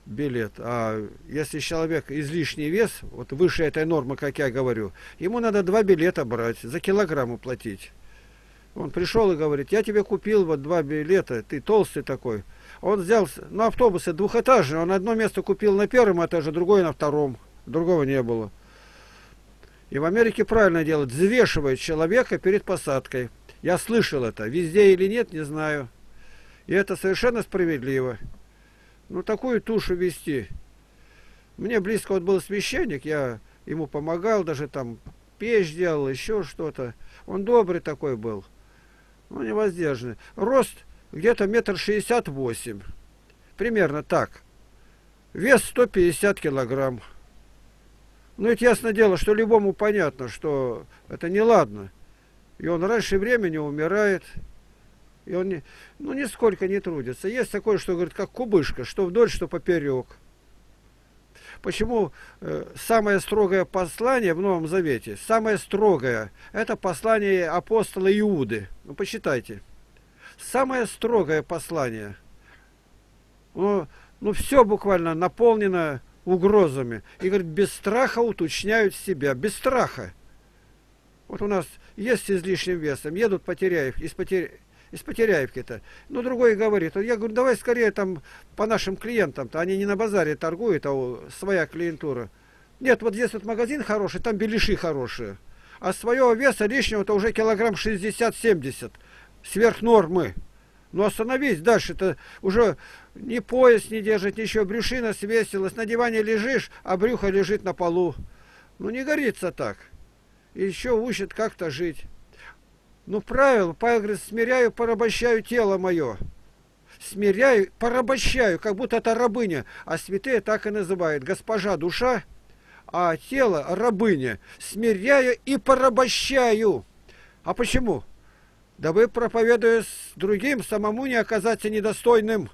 билет. А если человек излишний вес, вот выше этой нормы, как я говорю, ему надо два билета брать, за килограмм уплатить. Он пришел и говорит, я тебе купил вот два билета, ты толстый такой. Он взял на автобусе двухэтажный, он одно место купил на первом этаже, другое на втором. Другого не было. И в Америке правильно делают, взвешивают человека перед посадкой. Я слышал это, везде или нет, не знаю. И это совершенно справедливо. Ну, такую тушу вести. Мне близко вот был священник, я ему помогал, даже там печь делал, еще что-то. Он добрый такой был. Ну, невоздержанный. Рост где-то метр шестьдесят восемь. Примерно так. Вес 150 килограмм. Ну, это ясно дело, что любому понятно, что это не ладно. И он раньше времени умирает. И он не, ну, нисколько не трудится. Есть такое, что говорит, как кубышка, что вдоль, что поперек. почему э, самое строгое послание в Новом Завете, самое строгое, это послание апостола Иуды. Ну, почитайте. Самое строгое послание. Ну, ну все буквально наполнено угрозами. И говорит, без страха уточняют себя. Без страха. Вот у нас есть с излишним весом, едут потеряев, из, потер... из Потеряевки-то. Ну, другой говорит, я говорю, давай скорее там по нашим клиентам-то, они не на базаре торгуют, а своя клиентура. Нет, вот здесь вот магазин хороший, там беляши хорошие. А своего веса лишнего-то уже килограмм 60-70, сверх нормы. Ну остановись дальше-то уже ни пояс не держит, ничего, брюшина свесилась, на диване лежишь, а брюхо лежит на полу. Ну не горится так и еще учат как-то жить. Ну, правило, Павел говорит, смиряю, порабощаю тело мое. Смиряю, порабощаю, как будто это рабыня. А святые так и называют. Госпожа душа, а тело рабыня. Смиряю и порабощаю. А почему? Дабы, проповедуя с другим, самому не оказаться недостойным.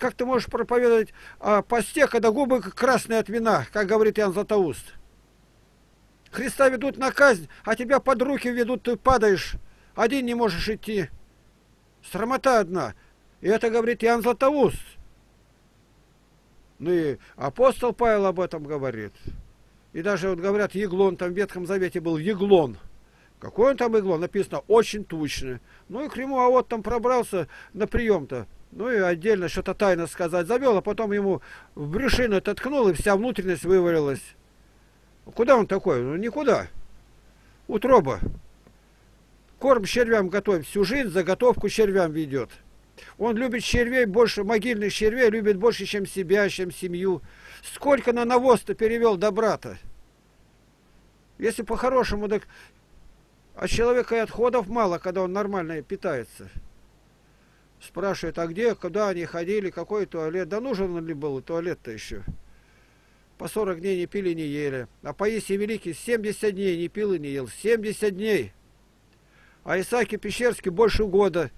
Как ты можешь проповедовать о посте, когда губы красные от вина, как говорит Иоанн Златоуст? Христа ведут на казнь, а тебя под руки ведут, ты падаешь. Один не можешь идти. Срамота одна. И это говорит Иоанн Златоуст. Ну и апостол Павел об этом говорит. И даже вот говорят, Еглон, там в Ветхом Завете был Еглон. Какой он там Еглон? Написано, очень тучный. Ну и к нему, а вот там пробрался на прием-то. Ну и отдельно что-то тайно сказать завел, а потом ему в брюшину ткнул, и вся внутренность вывалилась. Куда он такой? Ну никуда. Утроба. Корм червям готовит. Всю жизнь заготовку червям ведет. Он любит червей больше, могильных червей любит больше, чем себя, чем семью. Сколько на навоз-то перевел добра-то? Если по-хорошему, так а человека и отходов мало, когда он нормально питается. Спрашивает, а где, куда они ходили, какой туалет? Да нужен ли был туалет-то еще? по 40 дней не пили, не ели. А Паисий Великий 70 дней не пил и не ел. 70 дней. А Исааки Пещерский больше года.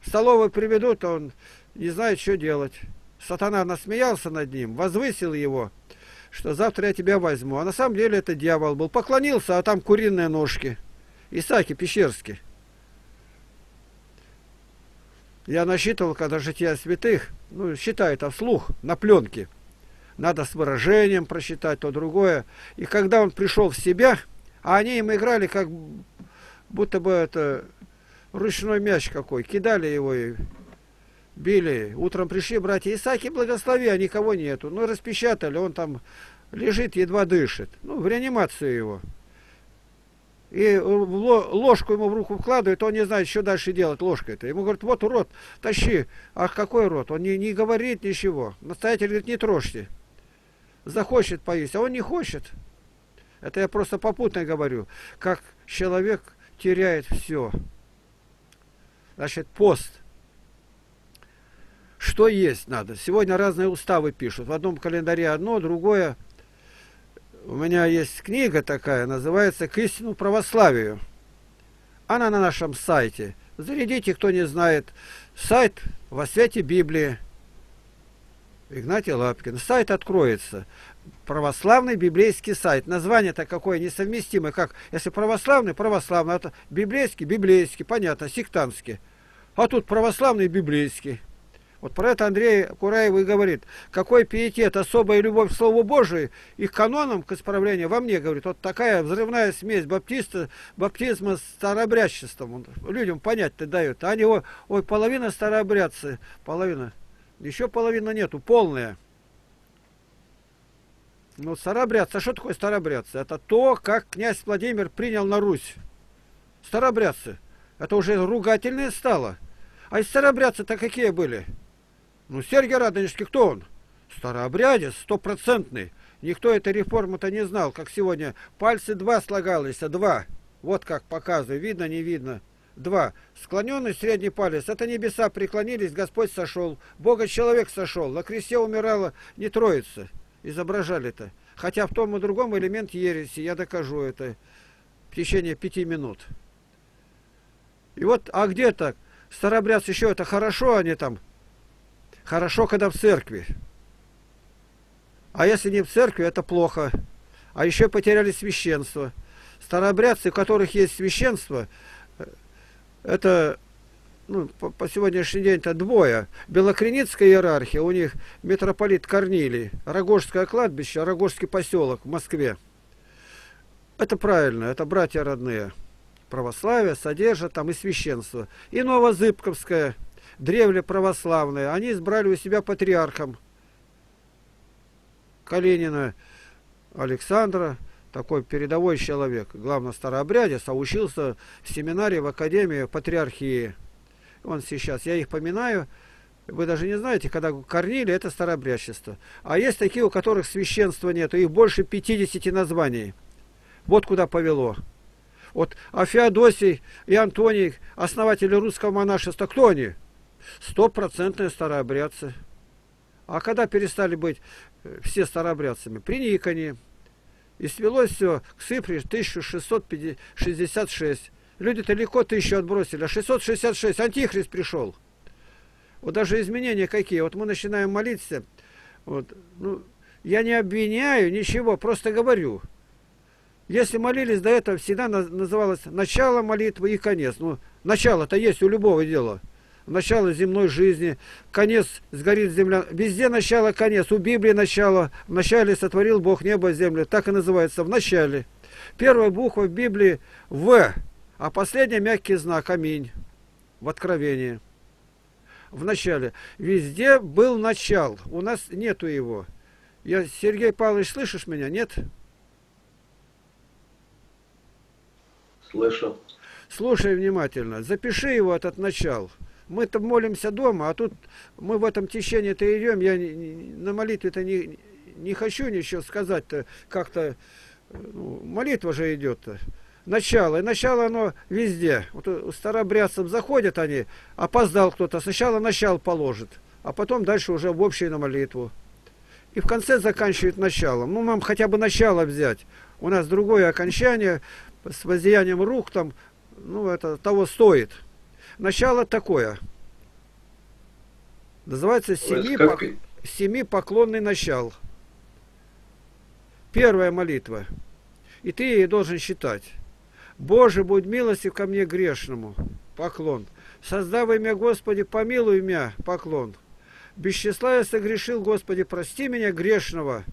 В столовую приведут, а он не знает, что делать. Сатана насмеялся над ним, возвысил его, что завтра я тебя возьму. А на самом деле это дьявол был. Поклонился, а там куриные ножки. Исааки Пещерский. Я насчитывал, когда жития святых, ну, считаю это вслух, на пленке надо с выражением прочитать, то другое. И когда он пришел в себя, а они им играли как будто бы это ручной мяч какой, кидали его и били. Утром пришли братья Исаки, благослови, а никого нету. Ну, распечатали, он там лежит, едва дышит. Ну, в реанимацию его. И ложку ему в руку вкладывает, он не знает, что дальше делать ложкой-то. Ему говорят, вот рот, тащи. Ах, какой рот? Он не, не говорит ничего. Настоятель говорит, не трожьте захочет поесть, а он не хочет. Это я просто попутно говорю, как человек теряет все. Значит, пост. Что есть надо? Сегодня разные уставы пишут. В одном календаре одно, другое. У меня есть книга такая, называется «К истину православию». Она на нашем сайте. Зарядите, кто не знает. Сайт во свете Библии. Игнатий Лапкин. Сайт откроется. Православный библейский сайт. Название-то какое несовместимое. Как, если православный, православный. Это библейский, библейский. Понятно, сектантский. А тут православный, библейский. Вот про это Андрей Кураев и говорит. Какой пиетет, особая любовь к Слову Божию и к канонам, к исправлению во мне, говорит. Вот такая взрывная смесь баптиста, баптизма с старообрядчеством. Людям понять-то дают. А они, ой, ой, половина старообрядцы, половина. Еще половина нету, полная. Ну, старообрядцы. А что такое старообрядцы? Это то, как князь Владимир принял на Русь. Старообрядцы. Это уже ругательное стало. А из старообрядцы-то какие были? Ну, Сергий Радонежский, кто он? Старообрядец, стопроцентный. Никто этой реформы-то не знал, как сегодня. Пальцы два слагалось, а два. Вот как показываю, видно, не видно. Два. Склоненный средний палец. Это небеса преклонились, Господь сошел. Бога человек сошел. На кресте умирала не троица. Изображали это. Хотя в том и другом элемент ереси. Я докажу это в течение пяти минут. И вот, а где так? Старобрядцы еще это хорошо, они там. Хорошо, когда в церкви. А если не в церкви, это плохо. А еще потеряли священство. Старообрядцы, у которых есть священство, э, это ну, по, по сегодняшний день это двое. Белокреницкая иерархия, у них митрополит Корнилий, Рогожское кладбище, Рогожский поселок в Москве. Это правильно, это братья родные. Православие содержат там и священство. И Новозыбковское, древле православное, они избрали у себя патриархом Калинина Александра, такой передовой человек, главное старообрядец, а учился в семинаре в Академии Патриархии. Он сейчас, я их поминаю, вы даже не знаете, когда корнили, это старообрядчество. А есть такие, у которых священства нет, их больше 50 названий. Вот куда повело. Вот а Феодосий и Антоний, основатели русского монашества, кто они? Стопроцентные старообрядцы. А когда перестали быть э, все старообрядцами? При Никоне. И свелось все к цифре 1666. Люди-то легко тысячу отбросили, а 666, антихрист пришел. Вот даже изменения какие. Вот мы начинаем молиться. Вот, ну, я не обвиняю ничего, просто говорю. Если молились до этого, всегда называлось начало молитвы и конец. Ну, начало-то есть у любого дела. Начало земной жизни, конец сгорит земля. Везде начало, конец. У Библии начало. В начале сотворил Бог небо и землю. Так и называется, в начале. Первая буква в Библии В, а последняя мягкий знак Аминь в Откровении. В начале. Везде был начал. У нас нету его. Я, Сергей Павлович, слышишь меня? Нет? Слышу. Слушай внимательно, запиши его этот начал. Мы-то молимся дома, а тут мы в этом течении-то идем. Я на молитве-то не, не хочу ничего сказать-то как-то. Ну, молитва же идет-то. Начало. И начало оно везде. Вот у старобрядцев заходят они, опоздал кто-то. Сначала начало положит, а потом дальше уже в общую на молитву. И в конце заканчивает началом. Ну, нам хотя бы начало взять. У нас другое окончание, с воздеянием рук там, ну, это того стоит. Начало такое. Называется семи, как... пок... семи поклонный начал. Первая молитва. И ты ей должен считать. Боже, будь милостив ко мне грешному. Поклон. Создав имя Господи, помилуй меня. Поклон. Без числа я согрешил, Господи, прости меня грешного.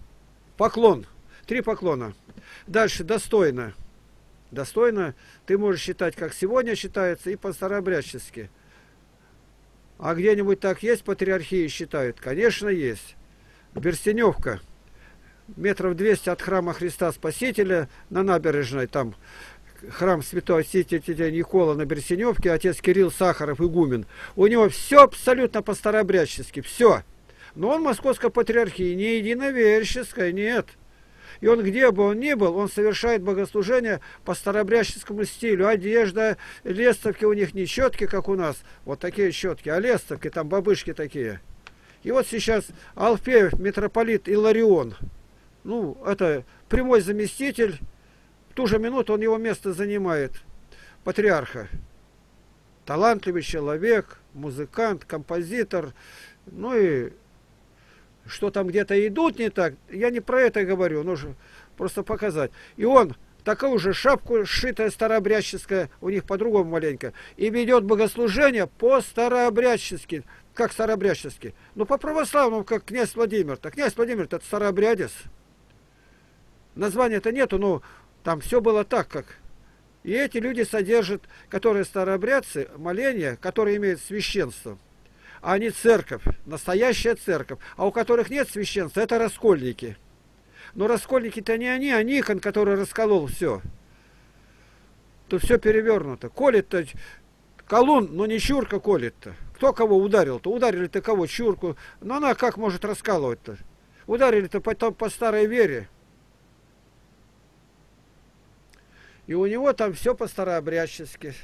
Поклон. Три поклона. Дальше достойно достойно, ты можешь считать, как сегодня считается, и по-старообрядчески. А где-нибудь так есть, патриархии считают? Конечно, есть. Берстеневка, метров 200 от храма Христа Спасителя на набережной, там храм святого святителя Никола на Берсеневке, отец Кирилл Сахаров, игумен. У него все абсолютно по-старообрядчески, все. Но он московской патриархии, не единоверческая, нет. И он, где бы он ни был, он совершает богослужение по старобрядческому стилю. Одежда, лестовки у них не четкие, как у нас. Вот такие четкие. А лестовки, там бабышки такие. И вот сейчас Алфеев, митрополит Иларион, ну, это прямой заместитель, в ту же минуту он его место занимает, патриарха. Талантливый человек, музыкант, композитор, ну и что там где-то идут не так, я не про это говорю, нужно просто показать. И он такую же шапку сшитая старообрядческая, у них по-другому маленько, и ведет богослужение по-старообрядчески. Как старообрядчески? Ну, по православному, как князь Владимир. Так князь Владимир это старообрядец. Названия-то нету, но там все было так, как... И эти люди содержат, которые старообрядцы, моления, которые имеют священство а не церковь, настоящая церковь. А у которых нет священства, это раскольники. Но раскольники-то не они, а Никон, который расколол все. Тут все перевернуто. Колет-то колун, но не чурка колет-то. Кто кого ударил-то? Ударили-то кого? Чурку. Но она как может раскалывать-то? Ударили-то по, по старой вере. И у него там все по-старообрядчески.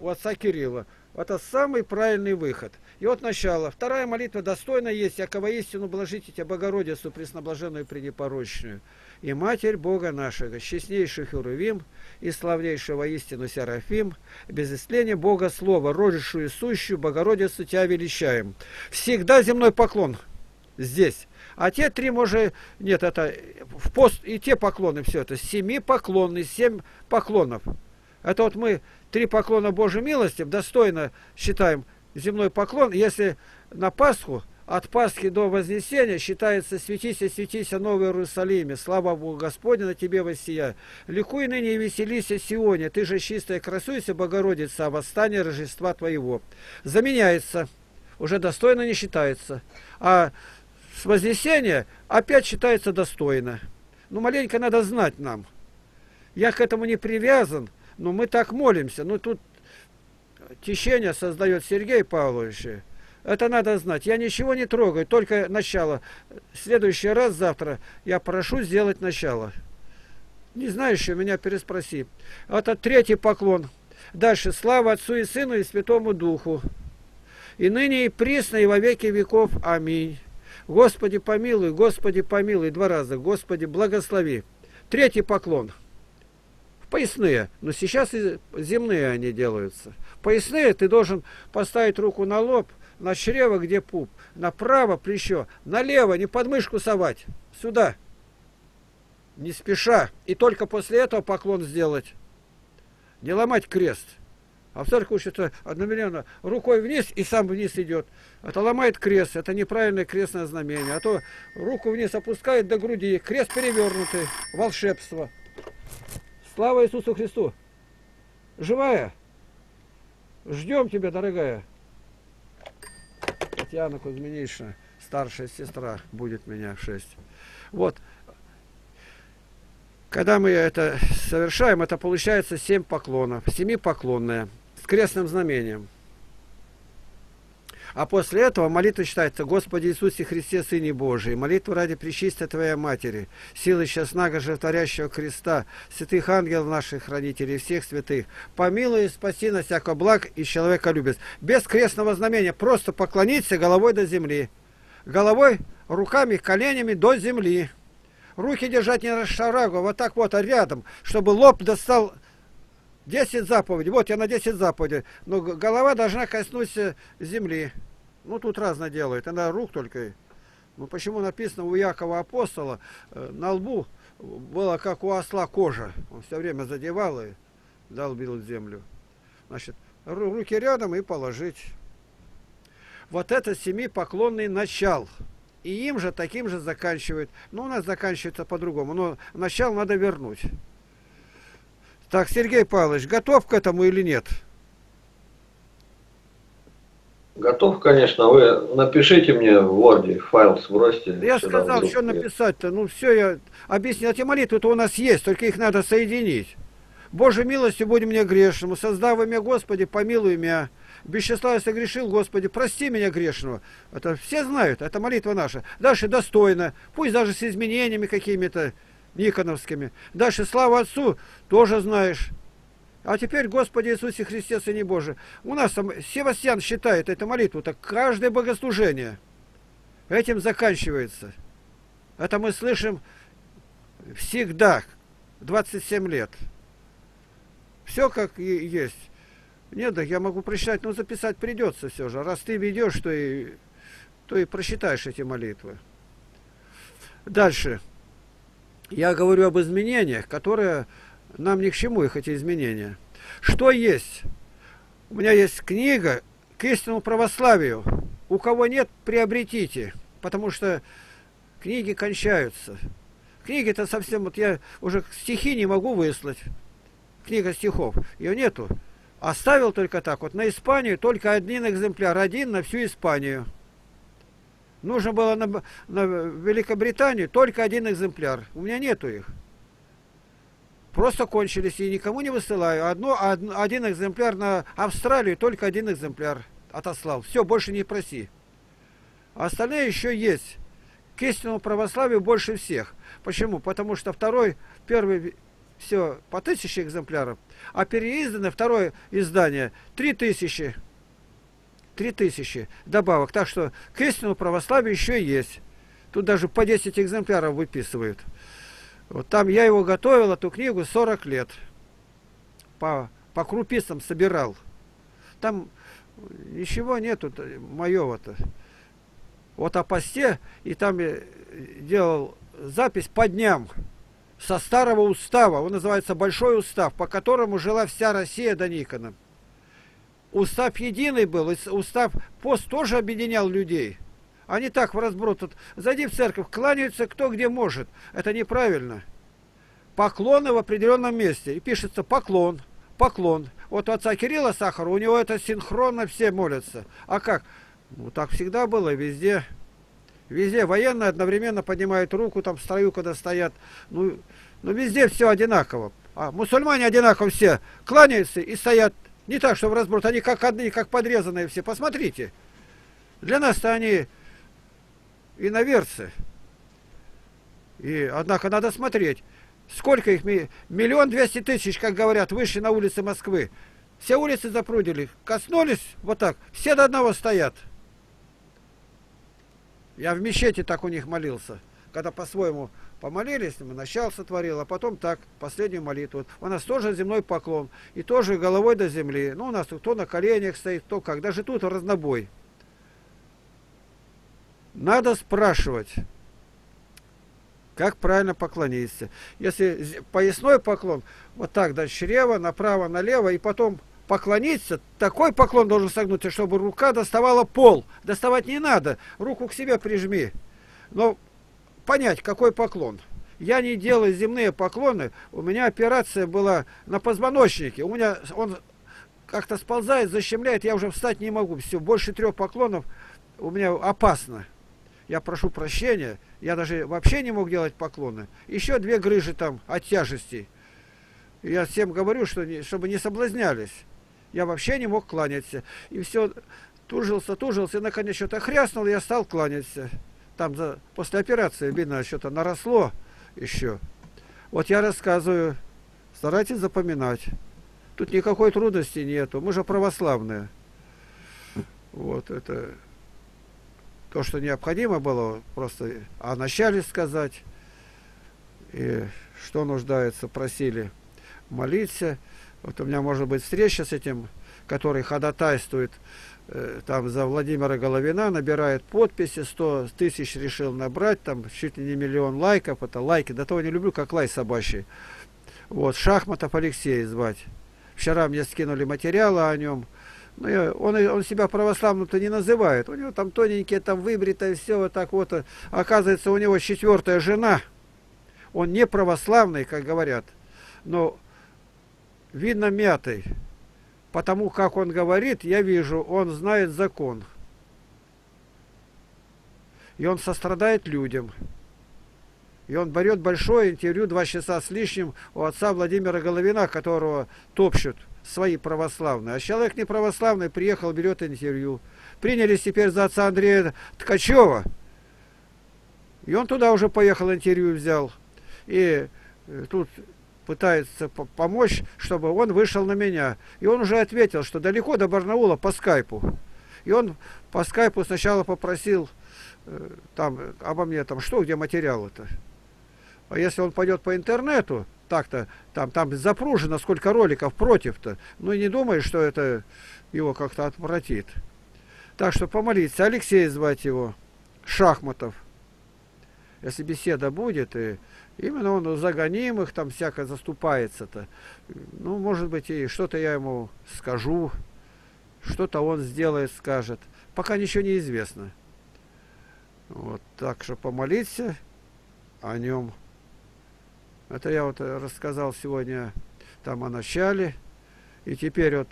У отца Кирилла. Это самый правильный выход. И вот начало. Вторая молитва достойна есть, якого истину блажите Богородицу, пресноблаженную пренепорочную, и Матерь Бога нашего, честнейших Херувим и славнейшего истину Серафим, без исцеления Бога Слова, родившую и сущую Богородицу тебя величаем. Всегда земной поклон. здесь. А те три, может, нет, это в пост и те поклоны, все это. Семи поклонны, семь поклонов. Это вот мы три поклона Божьей милости достойно считаем земной поклон. Если на Пасху от Пасхи до Вознесения считается «Светися, светися, Новый Иерусалиме, слава Богу Господня на тебе воссия. Ликуй ныне и веселися Сионе, ты же чистая красуйся, Богородица, о восстании Рождества твоего». Заменяется, уже достойно не считается. А с Вознесения опять считается достойно. Ну, маленько надо знать нам. Я к этому не привязан, но мы так молимся. Ну, тут течение создает Сергей Павлович. Это надо знать. Я ничего не трогаю, только начало. В следующий раз завтра я прошу сделать начало. Не знаешь меня переспроси. Это третий поклон. Дальше. Слава Отцу и Сыну и Святому Духу. И ныне и присно, и во веки веков. Аминь. Господи помилуй, Господи помилуй. Два раза. Господи благослови. Третий поклон. Поясные. Но сейчас и земные они делаются. Поясные ты должен поставить руку на лоб, на чрево, где пуп, направо плечо, налево, не подмышку совать, сюда, не спеша, и только после этого поклон сделать. Не ломать крест. А в уж это одновременно рукой вниз и сам вниз идет. Это ломает крест, это неправильное крестное знамение. А то руку вниз опускает до груди, крест перевернутый, волшебство. Слава Иисусу Христу! Живая? Ждем тебя, дорогая. Татьяна Кузьминична, старшая сестра, будет меня в шесть. Вот. Когда мы это совершаем, это получается семь поклонов, семи поклонные с крестным знамением. А после этого молитва читается «Господи Иисусе Христе, Сыне Божий», молитва ради причистия Твоей Матери, силы честного животворящего креста, святых ангелов наших хранителей, всех святых, помилуй и спаси на всяко благ и человека любит. Без крестного знамения, просто поклониться головой до земли. Головой, руками, коленями до земли. Руки держать не расшарагу, а вот так вот, а рядом, чтобы лоб достал 10 заповедей. Вот я на 10 заповедей. Но голова должна коснуться земли. Ну, тут разно делают. Она рук только. Ну, почему написано у Якова апостола э, на лбу было как у осла кожа. Он все время задевал и долбил землю. Значит, руки рядом и положить. Вот это семи поклонный начал. И им же таким же заканчивают. Ну, у нас заканчивается по-другому. Но начало надо вернуть. Так, Сергей Павлович, готов к этому или нет? Готов, конечно. Вы напишите мне в Word, файл сбросьте. Я сказал, что написать-то. Ну, все, я объясню. Эти молитвы-то у нас есть, только их надо соединить. Божьей милостью будем мне грешному. Создав имя Господи, помилуй меня. Без числа я согрешил, Господи, прости меня грешного. Это все знают, это молитва наша. Дальше достойно, пусть даже с изменениями какими-то. Никоновскими. Дальше слава Отцу, тоже знаешь. А теперь, Господи Иисусе Христе, Сыне Божий. У нас там Севастьян считает эту молитву, так каждое богослужение этим заканчивается. Это мы слышим всегда, 27 лет. Все как и есть. Нет, да я могу прочитать, но записать придется все же. Раз ты ведешь, то и, то и прочитаешь эти молитвы. Дальше. Я говорю об изменениях, которые нам ни к чему их эти изменения. Что есть? У меня есть книга к истинному православию. У кого нет, приобретите, потому что книги кончаются. Книги-то совсем, вот я уже стихи не могу выслать. Книга стихов, ее нету. Оставил только так, вот на Испанию только один экземпляр, один на всю Испанию. Нужно было на, на Великобританию только один экземпляр. У меня нету их. Просто кончились и никому не высылаю. Одно, од, один экземпляр на Австралию, только один экземпляр отослал. Все, больше не проси. А остальные еще есть. К истинному православию больше всех. Почему? Потому что второй, первый, все по тысяче экземпляров, а переиздано второе издание три тысячи. 3000 добавок. Так что к истинному православию еще есть. Тут даже по 10 экземпляров выписывают. Вот там я его готовил, эту книгу, 40 лет. По, по крупицам собирал. Там ничего нету моего-то. вот о посте, и там э, делал запись по дням со старого устава. Он называется Большой устав, по которому жила вся Россия до Никона. Устав единый был, устав пост тоже объединял людей. Они так в разброд тут. Зайди в церковь, кланяются кто где может. Это неправильно. Поклоны в определенном месте. И пишется поклон, поклон. Вот у отца Кирилла Сахара, у него это синхронно все молятся. А как? Ну так всегда было везде. Везде военные одновременно поднимают руку, там в строю, когда стоят. Ну, ну везде все одинаково. А мусульмане одинаково все кланяются и стоят. Не так, что в. Они как одни, как подрезанные все. Посмотрите. Для нас-то они иноверцы. И, однако, надо смотреть. Сколько их? Миллион двести тысяч, как говорят, вышли на улицы Москвы. Все улицы запрудили. Коснулись вот так. Все до одного стоят. Я в мечети так у них молился. Когда по-своему помолились, мы начал сотворил, а потом так, последнюю молитву. У нас тоже земной поклон. И тоже головой до земли. Ну, у нас кто на коленях стоит, кто как. Даже тут разнобой. Надо спрашивать, как правильно поклониться. Если поясной поклон, вот так до чрева, направо, налево, и потом поклониться, такой поклон должен согнуться, чтобы рука доставала пол. Доставать не надо, руку к себе прижми. Но понять, какой поклон. Я не делаю земные поклоны, у меня операция была на позвоночнике. У меня он как-то сползает, защемляет, я уже встать не могу. Все, больше трех поклонов у меня опасно я прошу прощения, я даже вообще не мог делать поклоны. Еще две грыжи там от тяжести. Я всем говорю, что не, чтобы не соблазнялись. Я вообще не мог кланяться. И все, тужился, тужился, и наконец что-то хряснул, я стал кланяться. Там за, после операции, видно, что-то наросло еще. Вот я рассказываю, старайтесь запоминать. Тут никакой трудности нету, мы же православные. Вот это то, что необходимо было просто о начале сказать, и что нуждается, просили молиться. Вот у меня может быть встреча с этим, который ходатайствует там за Владимира Головина, набирает подписи, 100 тысяч решил набрать, там чуть ли не миллион лайков, это лайки, до того не люблю, как лай собачий. Вот, Шахматов Алексей звать. Вчера мне скинули материалы о нем, ну, он, он себя православным-то не называет. У него там тоненькие, там выбритое, все вот так вот. Оказывается, у него четвертая жена. Он не православный, как говорят. Но видно мятый. Потому как он говорит, я вижу, он знает закон. И он сострадает людям. И он берет большое интервью, два часа с лишним, у отца Владимира Головина, которого топчут свои православные. А человек не православный приехал, берет интервью. Принялись теперь за отца Андрея Ткачева. И он туда уже поехал, интервью взял. И э, тут пытается помочь, чтобы он вышел на меня. И он уже ответил, что далеко до Барнаула по скайпу. И он по скайпу сначала попросил э, там обо мне, там что, где материалы-то. А если он пойдет по интернету, так-то, там, там запружено сколько роликов против-то, ну и не думаешь, что это его как-то отвратит. Так что помолиться, Алексей звать его, Шахматов. Если беседа будет, и именно он за гонимых там всяко заступается-то, ну, может быть, и что-то я ему скажу, что-то он сделает, скажет. Пока ничего не известно. Вот так что помолиться о нем. Это я вот рассказал сегодня там о начале. И теперь вот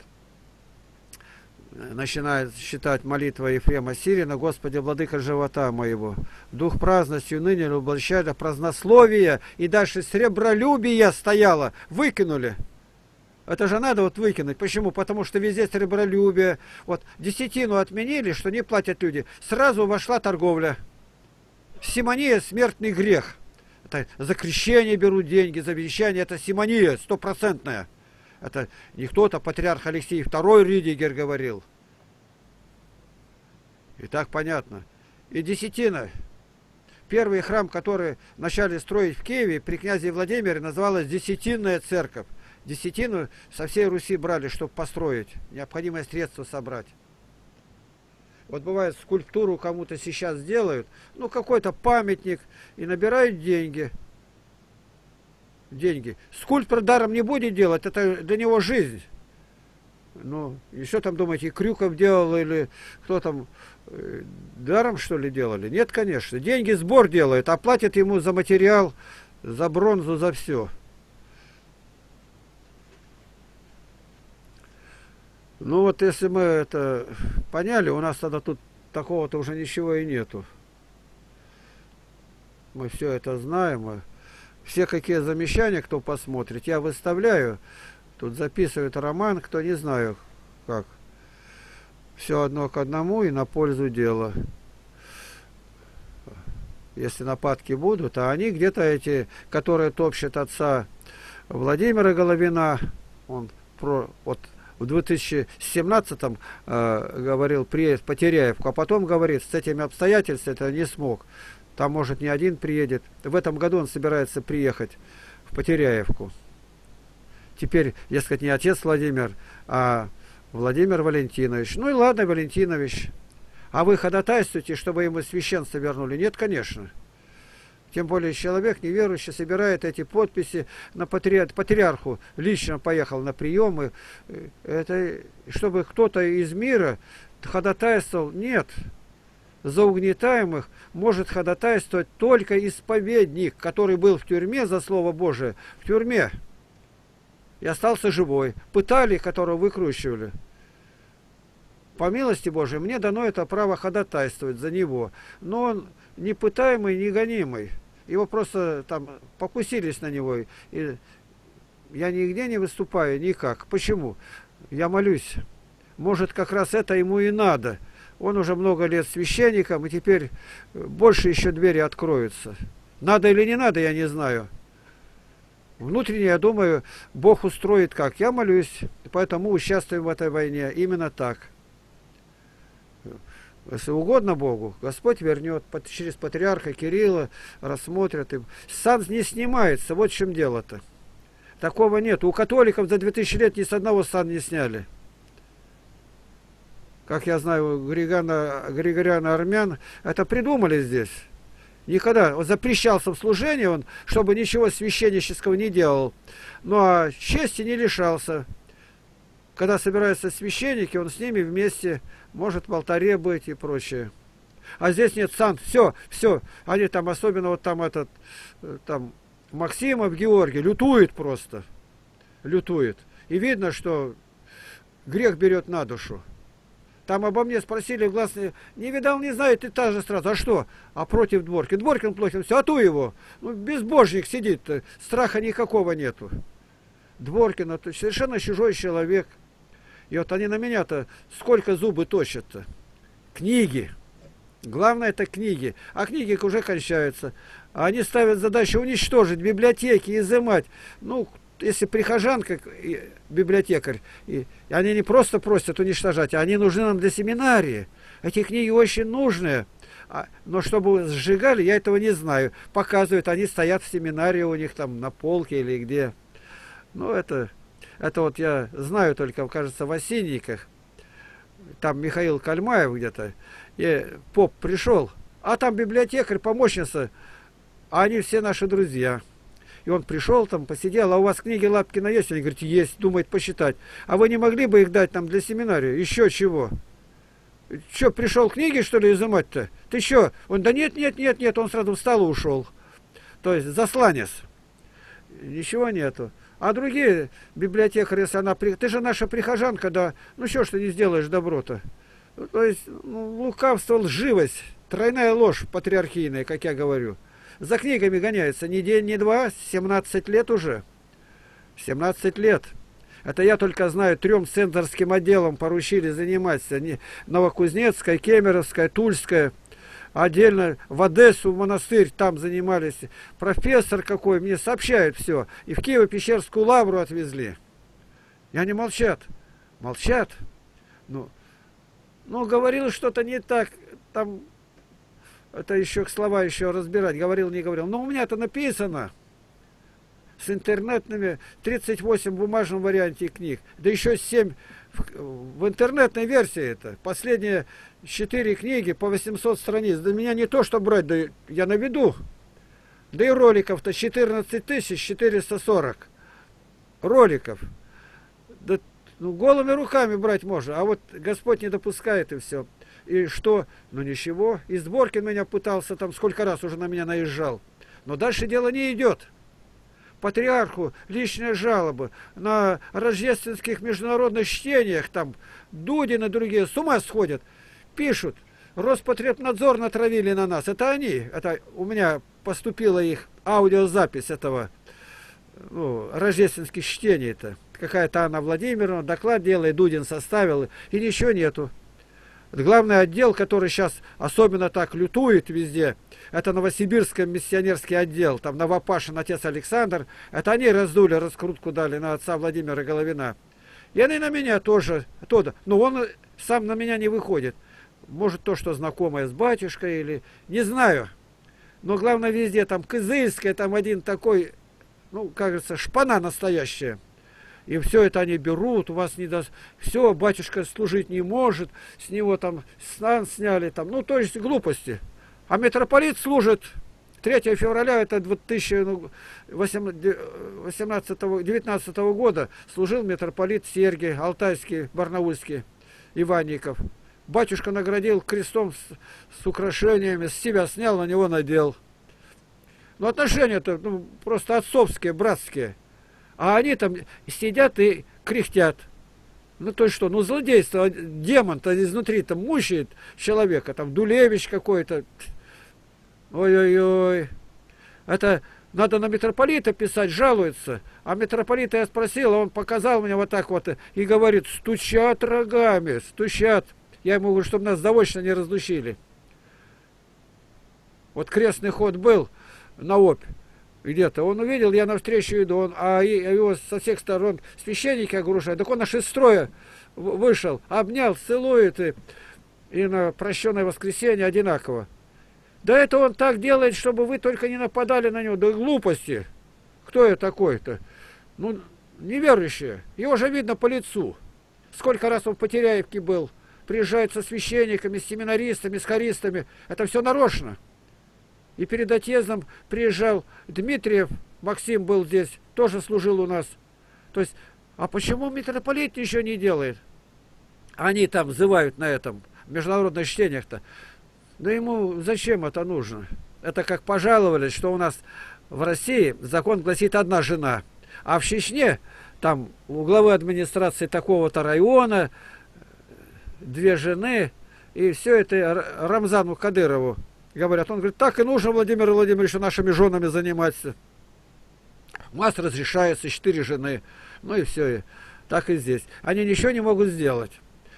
начинает считать молитва Ефрема Сирина, Господи, владыка живота моего, дух праздностью ныне обольщает празднословие, и дальше сребролюбие стояло, выкинули. Это же надо вот выкинуть. Почему? Потому что везде сребролюбие. Вот десятину отменили, что не платят люди. Сразу вошла торговля. Симония – смертный грех это за крещение берут деньги, за венчание, это симония стопроцентная. Это не кто-то, патриарх Алексей II Ридигер говорил. И так понятно. И десятина. Первый храм, который начали строить в Киеве при князе Владимире, называлась Десятинная церковь. Десятину со всей Руси брали, чтобы построить. Необходимое средство собрать. Вот бывает, скульптуру кому-то сейчас сделают, ну, какой-то памятник, и набирают деньги. Деньги. Скульптор даром не будет делать, это для него жизнь. Ну, что там думаете, Крюков делал или кто там, э, даром что ли делали? Нет, конечно. Деньги сбор делают, а платят ему за материал, за бронзу, за все. Ну вот если мы это поняли, у нас тогда тут такого-то уже ничего и нету. Мы все это знаем. и Все какие замечания, кто посмотрит, я выставляю. Тут записывает роман, кто не знаю как. Все одно к одному и на пользу дела. Если нападки будут, а они где-то эти, которые топчут отца Владимира Головина, он про, вот в 2017-м э, говорил приезд Потеряевку, а потом говорит, с этими обстоятельствами это не смог. Там, может, не один приедет. В этом году он собирается приехать в Потеряевку. Теперь, я сказать, не отец Владимир, а Владимир Валентинович. Ну и ладно, Валентинович. А вы ходатайствуете, чтобы ему священство вернули? Нет, конечно. Тем более человек неверующий собирает эти подписи на патри... патриарху. Лично поехал на приемы. Это чтобы кто-то из мира ходатайствовал. Нет. За угнетаемых может ходатайствовать только исповедник, который был в тюрьме за Слово Божие. В тюрьме. И остался живой. Пытали, которого выкручивали. По милости Божией мне дано это право ходатайствовать за него. Но он не пытаемый, не гонимый. Его просто там покусились на него. И я нигде не выступаю, никак. Почему? Я молюсь. Может, как раз это ему и надо. Он уже много лет священником, и теперь больше еще двери откроются. Надо или не надо, я не знаю. Внутренне, я думаю, Бог устроит как. Я молюсь, поэтому участвуем в этой войне. Именно так. Если угодно Богу, Господь вернет через патриарха Кирилла, рассмотрят. И сан не снимается, вот в чем дело-то. Такого нет. У католиков за 2000 лет ни с одного сан не сняли. Как я знаю, Григоряна, Григоряна армян это придумали здесь. Никогда он запрещался в служении, он, чтобы ничего священнического не делал. Ну а чести не лишался. Когда собираются священники, он с ними вместе может в алтаре быть и прочее. А здесь нет сан, все, все. Они там, особенно вот там этот, э, там, Максимов Георгий, лютует просто. Лютует. И видно, что грех берет на душу. Там обо мне спросили глаз, не видал, не знаю, ты та же сразу. А что? А против Дворкин. Дворкин плохим, все, а ту его. Ну, безбожник сидит, страха никакого нету. Дворкин, это совершенно чужой человек. И вот они на меня-то сколько зубы точат-то. Книги. Главное это книги. А книги уже кончаются. А они ставят задачу уничтожить библиотеки, изымать. Ну, если прихожанка, библиотекарь, и, они не просто просят уничтожать, а они нужны нам для семинарии. Эти книги очень нужные. А, но чтобы сжигали, я этого не знаю. Показывают, они стоят в семинарии у них там на полке или где. Ну, это, это вот я знаю только, кажется, в Осинниках. Там Михаил Кальмаев где-то. И поп пришел, а там библиотекарь, помощница, а они все наши друзья. И он пришел там, посидел, а у вас книги Лапкина есть? Они говорят, есть, думает посчитать. А вы не могли бы их дать там для семинария? Еще чего? Че, пришел книги, что ли, изымать-то? Ты что? Он, да нет, нет, нет, нет, он сразу встал и ушел. То есть засланец. Ничего нету. А другие библиотекари, если она... Ты же наша прихожанка, да, ну что ж ты не сделаешь добро-то? Ну, то есть ну, лукавство, лживость, тройная ложь патриархийная, как я говорю. За книгами гоняется не день, не два, 17 лет уже. 17 лет. Это я только знаю, трем центрским отделом поручили заниматься. Новокузнецкая, Кемеровская, Тульская. Отдельно в Одессу, в монастырь там занимались. Профессор какой, мне сообщают все. И в Киево-Пещерскую лавру отвезли. И они молчат. Молчат. Ну, ну говорил что-то не так. Там это еще слова еще разбирать, говорил, не говорил. Но у меня это написано. с интернетными 38 в бумажном варианте книг, да еще 7 в, в интернетной версии это. Последние 4 книги по 800 страниц. Да меня не то что брать, да я наведу. Да и роликов-то 14 440 роликов. Да ну, голыми руками брать можно, а вот Господь не допускает и все. И что? Ну ничего. И Сборкин меня пытался там сколько раз уже на меня наезжал. Но дальше дело не идет. Патриарху личная жалоба на рождественских международных чтениях, там Дудин и другие с ума сходят, пишут. Роспотребнадзор натравили на нас. Это они. Это у меня поступила их аудиозапись этого ну, рождественских чтений-то. Какая-то Анна Владимировна доклад делает, Дудин составил, и ничего нету. Главный отдел, который сейчас особенно так лютует везде, это Новосибирский миссионерский отдел. Там Новопашин, отец Александр. Это они раздули, раскрутку дали на отца Владимира Головина. И они на меня тоже. тоже. Но он сам на меня не выходит. Может, то, что знакомое с батюшкой или... Не знаю. Но главное везде, там Кызыльская, там один такой, ну, кажется, шпана настоящая. И все это они берут, у вас не даст. Все, батюшка служить не может, с него там сан сняли, там, ну, то есть глупости. А митрополит служит 3 февраля, это 2018-19 года, служил митрополит Сергий, Алтайский, Барнаульский, Иванников. Батюшка наградил крестом с, с украшениями, с себя снял, на него надел. Но отношения-то ну, просто отцовские, братские. А они там сидят и кряхтят. Ну то есть что, ну злодейство, демон-то изнутри-то мучает человека, там Дулевич какой-то. Ой-ой-ой. Это надо на митрополита писать, жалуется. А митрополита я спросил, а он показал мне вот так вот и говорит, стучат рогами, стучат. Я ему говорю, чтобы нас заочно не раздушили. Вот крестный ход был на опь где-то. Он увидел, я навстречу иду, он, а его со всех сторон священники огружают. Так он аж из строя вышел, обнял, целует, и, и на прощенное воскресенье одинаково. Да это он так делает, чтобы вы только не нападали на него. Да глупости. Кто я такой-то? Ну, неверующие. Его же видно по лицу. Сколько раз он в Потеряевке был. Приезжает со священниками, с семинаристами, с хористами. Это все нарочно. И перед отъездом приезжал Дмитриев, Максим был здесь, тоже служил у нас. То есть, а почему митрополит ничего не делает? Они там взывают на этом, в международных чтениях-то. Да ему зачем это нужно? Это как пожаловались, что у нас в России закон гласит одна жена, а в Чечне там у главы администрации такого-то района две жены, и все это Рамзану Кадырову говорят. Он говорит, так и нужно, Владимир Владимирович, нашими женами заниматься. У нас разрешается четыре жены. Ну и все. И так и здесь. Они ничего не могут сделать.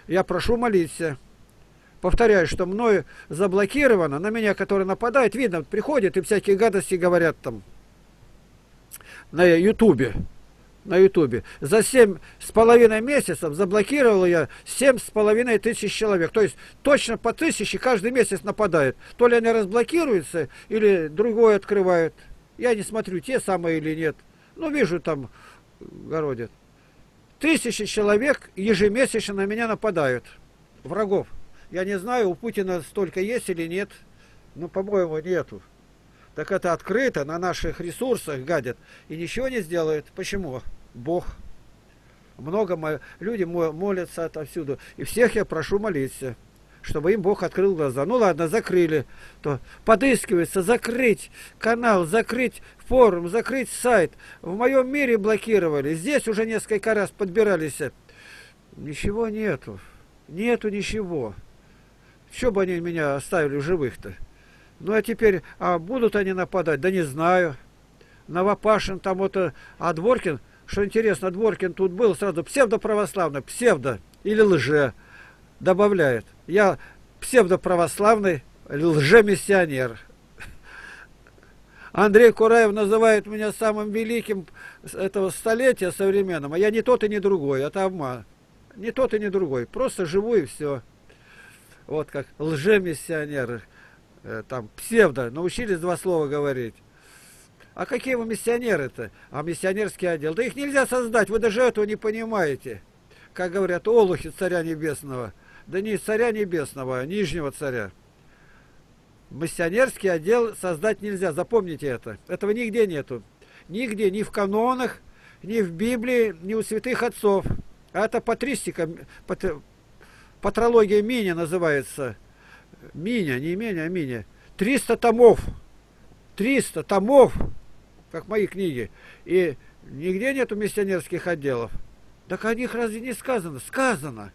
Я прошу молиться. Повторяю, что мною заблокировано, на меня, который нападает, видно, приходит и всякие гадости говорят там на ютубе на ютубе. За семь с половиной месяцев заблокировал я семь с половиной тысяч человек. То есть точно по тысяче каждый месяц нападает. То ли они разблокируются, или другой открывают. Я не смотрю, те самые или нет. Ну, вижу там городят. Тысячи человек ежемесячно на меня нападают. Врагов. Я не знаю, у Путина столько есть или нет. Но, по-моему, нету так это открыто на наших ресурсах гадят и ничего не сделают. Почему? Бог. Много люди молятся отовсюду. И всех я прошу молиться, чтобы им Бог открыл глаза. Ну ладно, закрыли. То подыскивается закрыть канал, закрыть форум, закрыть сайт. В моем мире блокировали. Здесь уже несколько раз подбирались. Ничего нету. Нету ничего. Что бы они меня оставили живых-то? Ну а теперь, а будут они нападать? Да не знаю. Новопашин там вот, э, а Дворкин, что интересно, Дворкин тут был сразу псевдоправославный, псевдо или лже добавляет. Я псевдоправославный лжемиссионер. Андрей Кураев называет меня самым великим этого столетия современным, а я не тот и не другой, это обман. Не тот и не другой, просто живу и все. Вот как лжемиссионер. Э, там псевдо, научились два слова говорить. А какие вы миссионеры-то? А миссионерский отдел? Да их нельзя создать, вы даже этого не понимаете. Как говорят, олухи царя небесного. Да не царя небесного, а нижнего царя. Миссионерский отдел создать нельзя, запомните это. Этого нигде нету. Нигде, ни в канонах, ни в Библии, ни у святых отцов. А это патристика, пат, патрология Миня называется. Миня, не Миня, а Миня. 300 томов. 300 томов, как мои книги. И нигде нету миссионерских отделов. Так о них разве не сказано? Сказано.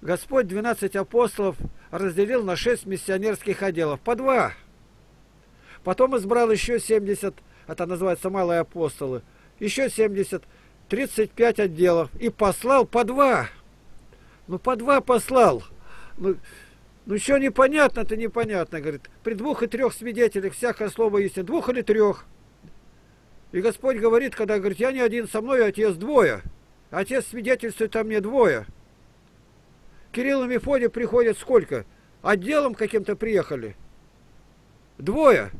Господь 12 апостолов разделил на 6 миссионерских отделов. По два. Потом избрал еще 70, это называется малые апостолы. Еще 70, 35 отделов. И послал по два. Ну, по два послал. Ну, ну что непонятно-то непонятно, говорит. При двух и трех свидетелях всякое слово истина. Двух или трех. И Господь говорит, когда говорит, я не один, со мной отец двое. Отец свидетельствует, а мне двое. Кирилл и Мефодий приходят сколько? Отделом каким-то приехали. Двое.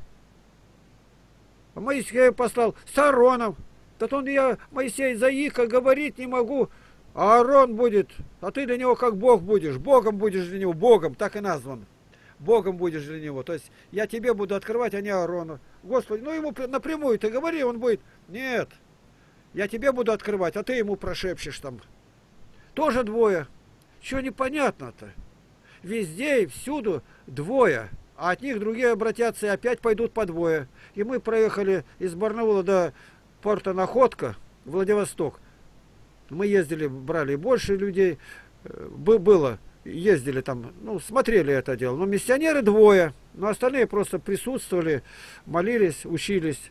А Моисея послал с Аароном. Так он я, Моисей, заика говорить не могу. А Аарон будет, а ты для него как Бог будешь. Богом будешь для него, Богом, так и назван. Богом будешь для него. То есть я тебе буду открывать, а не Аарону. Господи, ну ему напрямую ты говори, он будет, нет, я тебе буду открывать, а ты ему прошепчешь там. Тоже двое. Что непонятно-то? Везде и всюду двое, а от них другие обратятся и опять пойдут по двое. И мы проехали из Барнаула до порта Находка, Владивосток. Мы ездили, брали больше людей, э, было, ездили там, ну, смотрели это дело. Но миссионеры двое, но остальные просто присутствовали, молились, учились.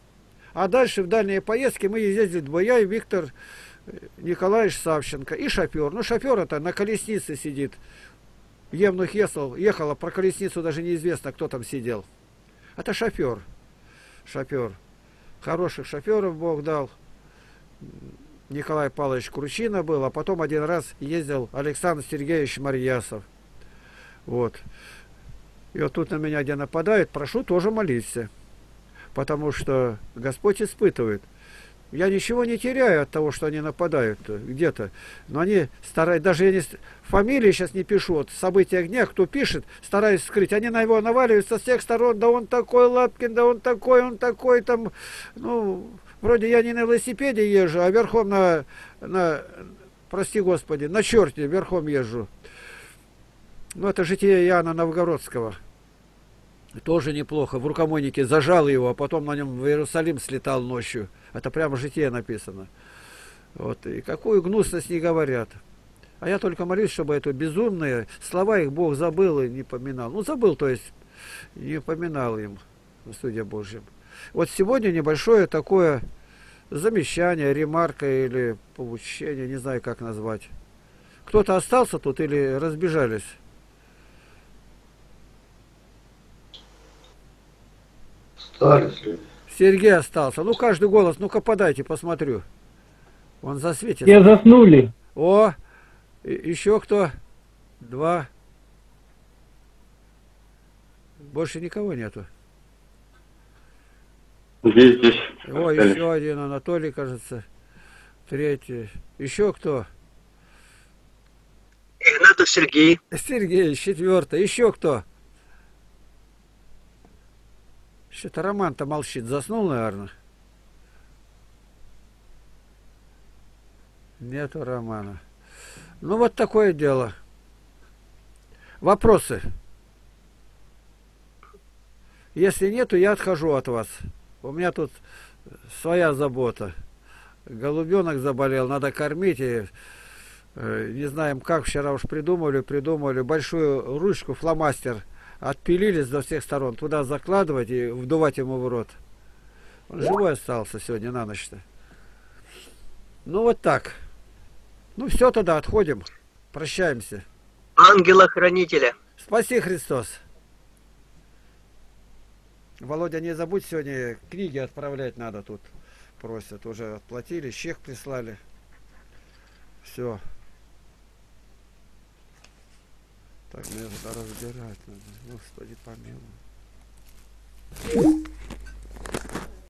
А дальше в дальние поездки мы ездили двое, и Виктор э, Николаевич Савченко, и шофер. Ну, шофер это на колеснице сидит. Евнух ехал, ехала, про колесницу даже неизвестно, кто там сидел. Это шофер. Шофер. Хороших шоферов Бог дал. Николай Павлович Кручина был, а потом один раз ездил Александр Сергеевич Марьясов. Вот. И вот тут на меня где нападает, прошу тоже молиться. Потому что Господь испытывает. Я ничего не теряю от того, что они нападают где-то. Но они стараются, даже я не, фамилии сейчас не пишу, вот события дня, кто пишет, стараюсь скрыть. Они на него наваливаются с всех сторон, да он такой Лапкин, да он такой, он такой, там, ну, Вроде я не на велосипеде езжу, а верхом на, на прости господи, на черте верхом езжу. Ну, это житие Иоанна Новгородского. Тоже неплохо. В рукомойнике зажал его, а потом на нем в Иерусалим слетал ночью. Это прямо житие написано. Вот. И какую гнусность не говорят. А я только молюсь, чтобы это безумные слова их Бог забыл и не поминал. Ну, забыл, то есть, не поминал им на суде Божьем. Вот сегодня небольшое такое замечание, ремарка или поучение, не знаю как назвать. Кто-то остался тут или разбежались? Остались люди. Сергей остался. Ну, каждый голос, ну-ка подайте, посмотрю. Он засветит. Все заснули. О, еще кто? Два. Больше никого нету. Здесь, здесь. О, остались. еще один Анатолий, кажется. Третий. Еще кто? Игнатов Сергей. Сергей, четвертый. Еще кто? Что-то Роман-то молчит. Заснул, наверное? Нету Романа. Ну, вот такое дело. Вопросы? Если нету, я отхожу от вас. У меня тут своя забота. Голубенок заболел, надо кормить. И, э, не знаем как, вчера уж придумали, придумали. Большую ручку, фломастер отпилили со всех сторон. Туда закладывать и вдувать ему в рот. Он живой остался сегодня на ночь-то. Ну вот так. Ну все тогда, отходим. Прощаемся. Ангела-хранителя. Спаси Христос. Володя, не забудь сегодня книги отправлять надо тут. Просят, уже отплатили, чек прислали. Все. Так, мне разбирать надо. Господи, помилуй.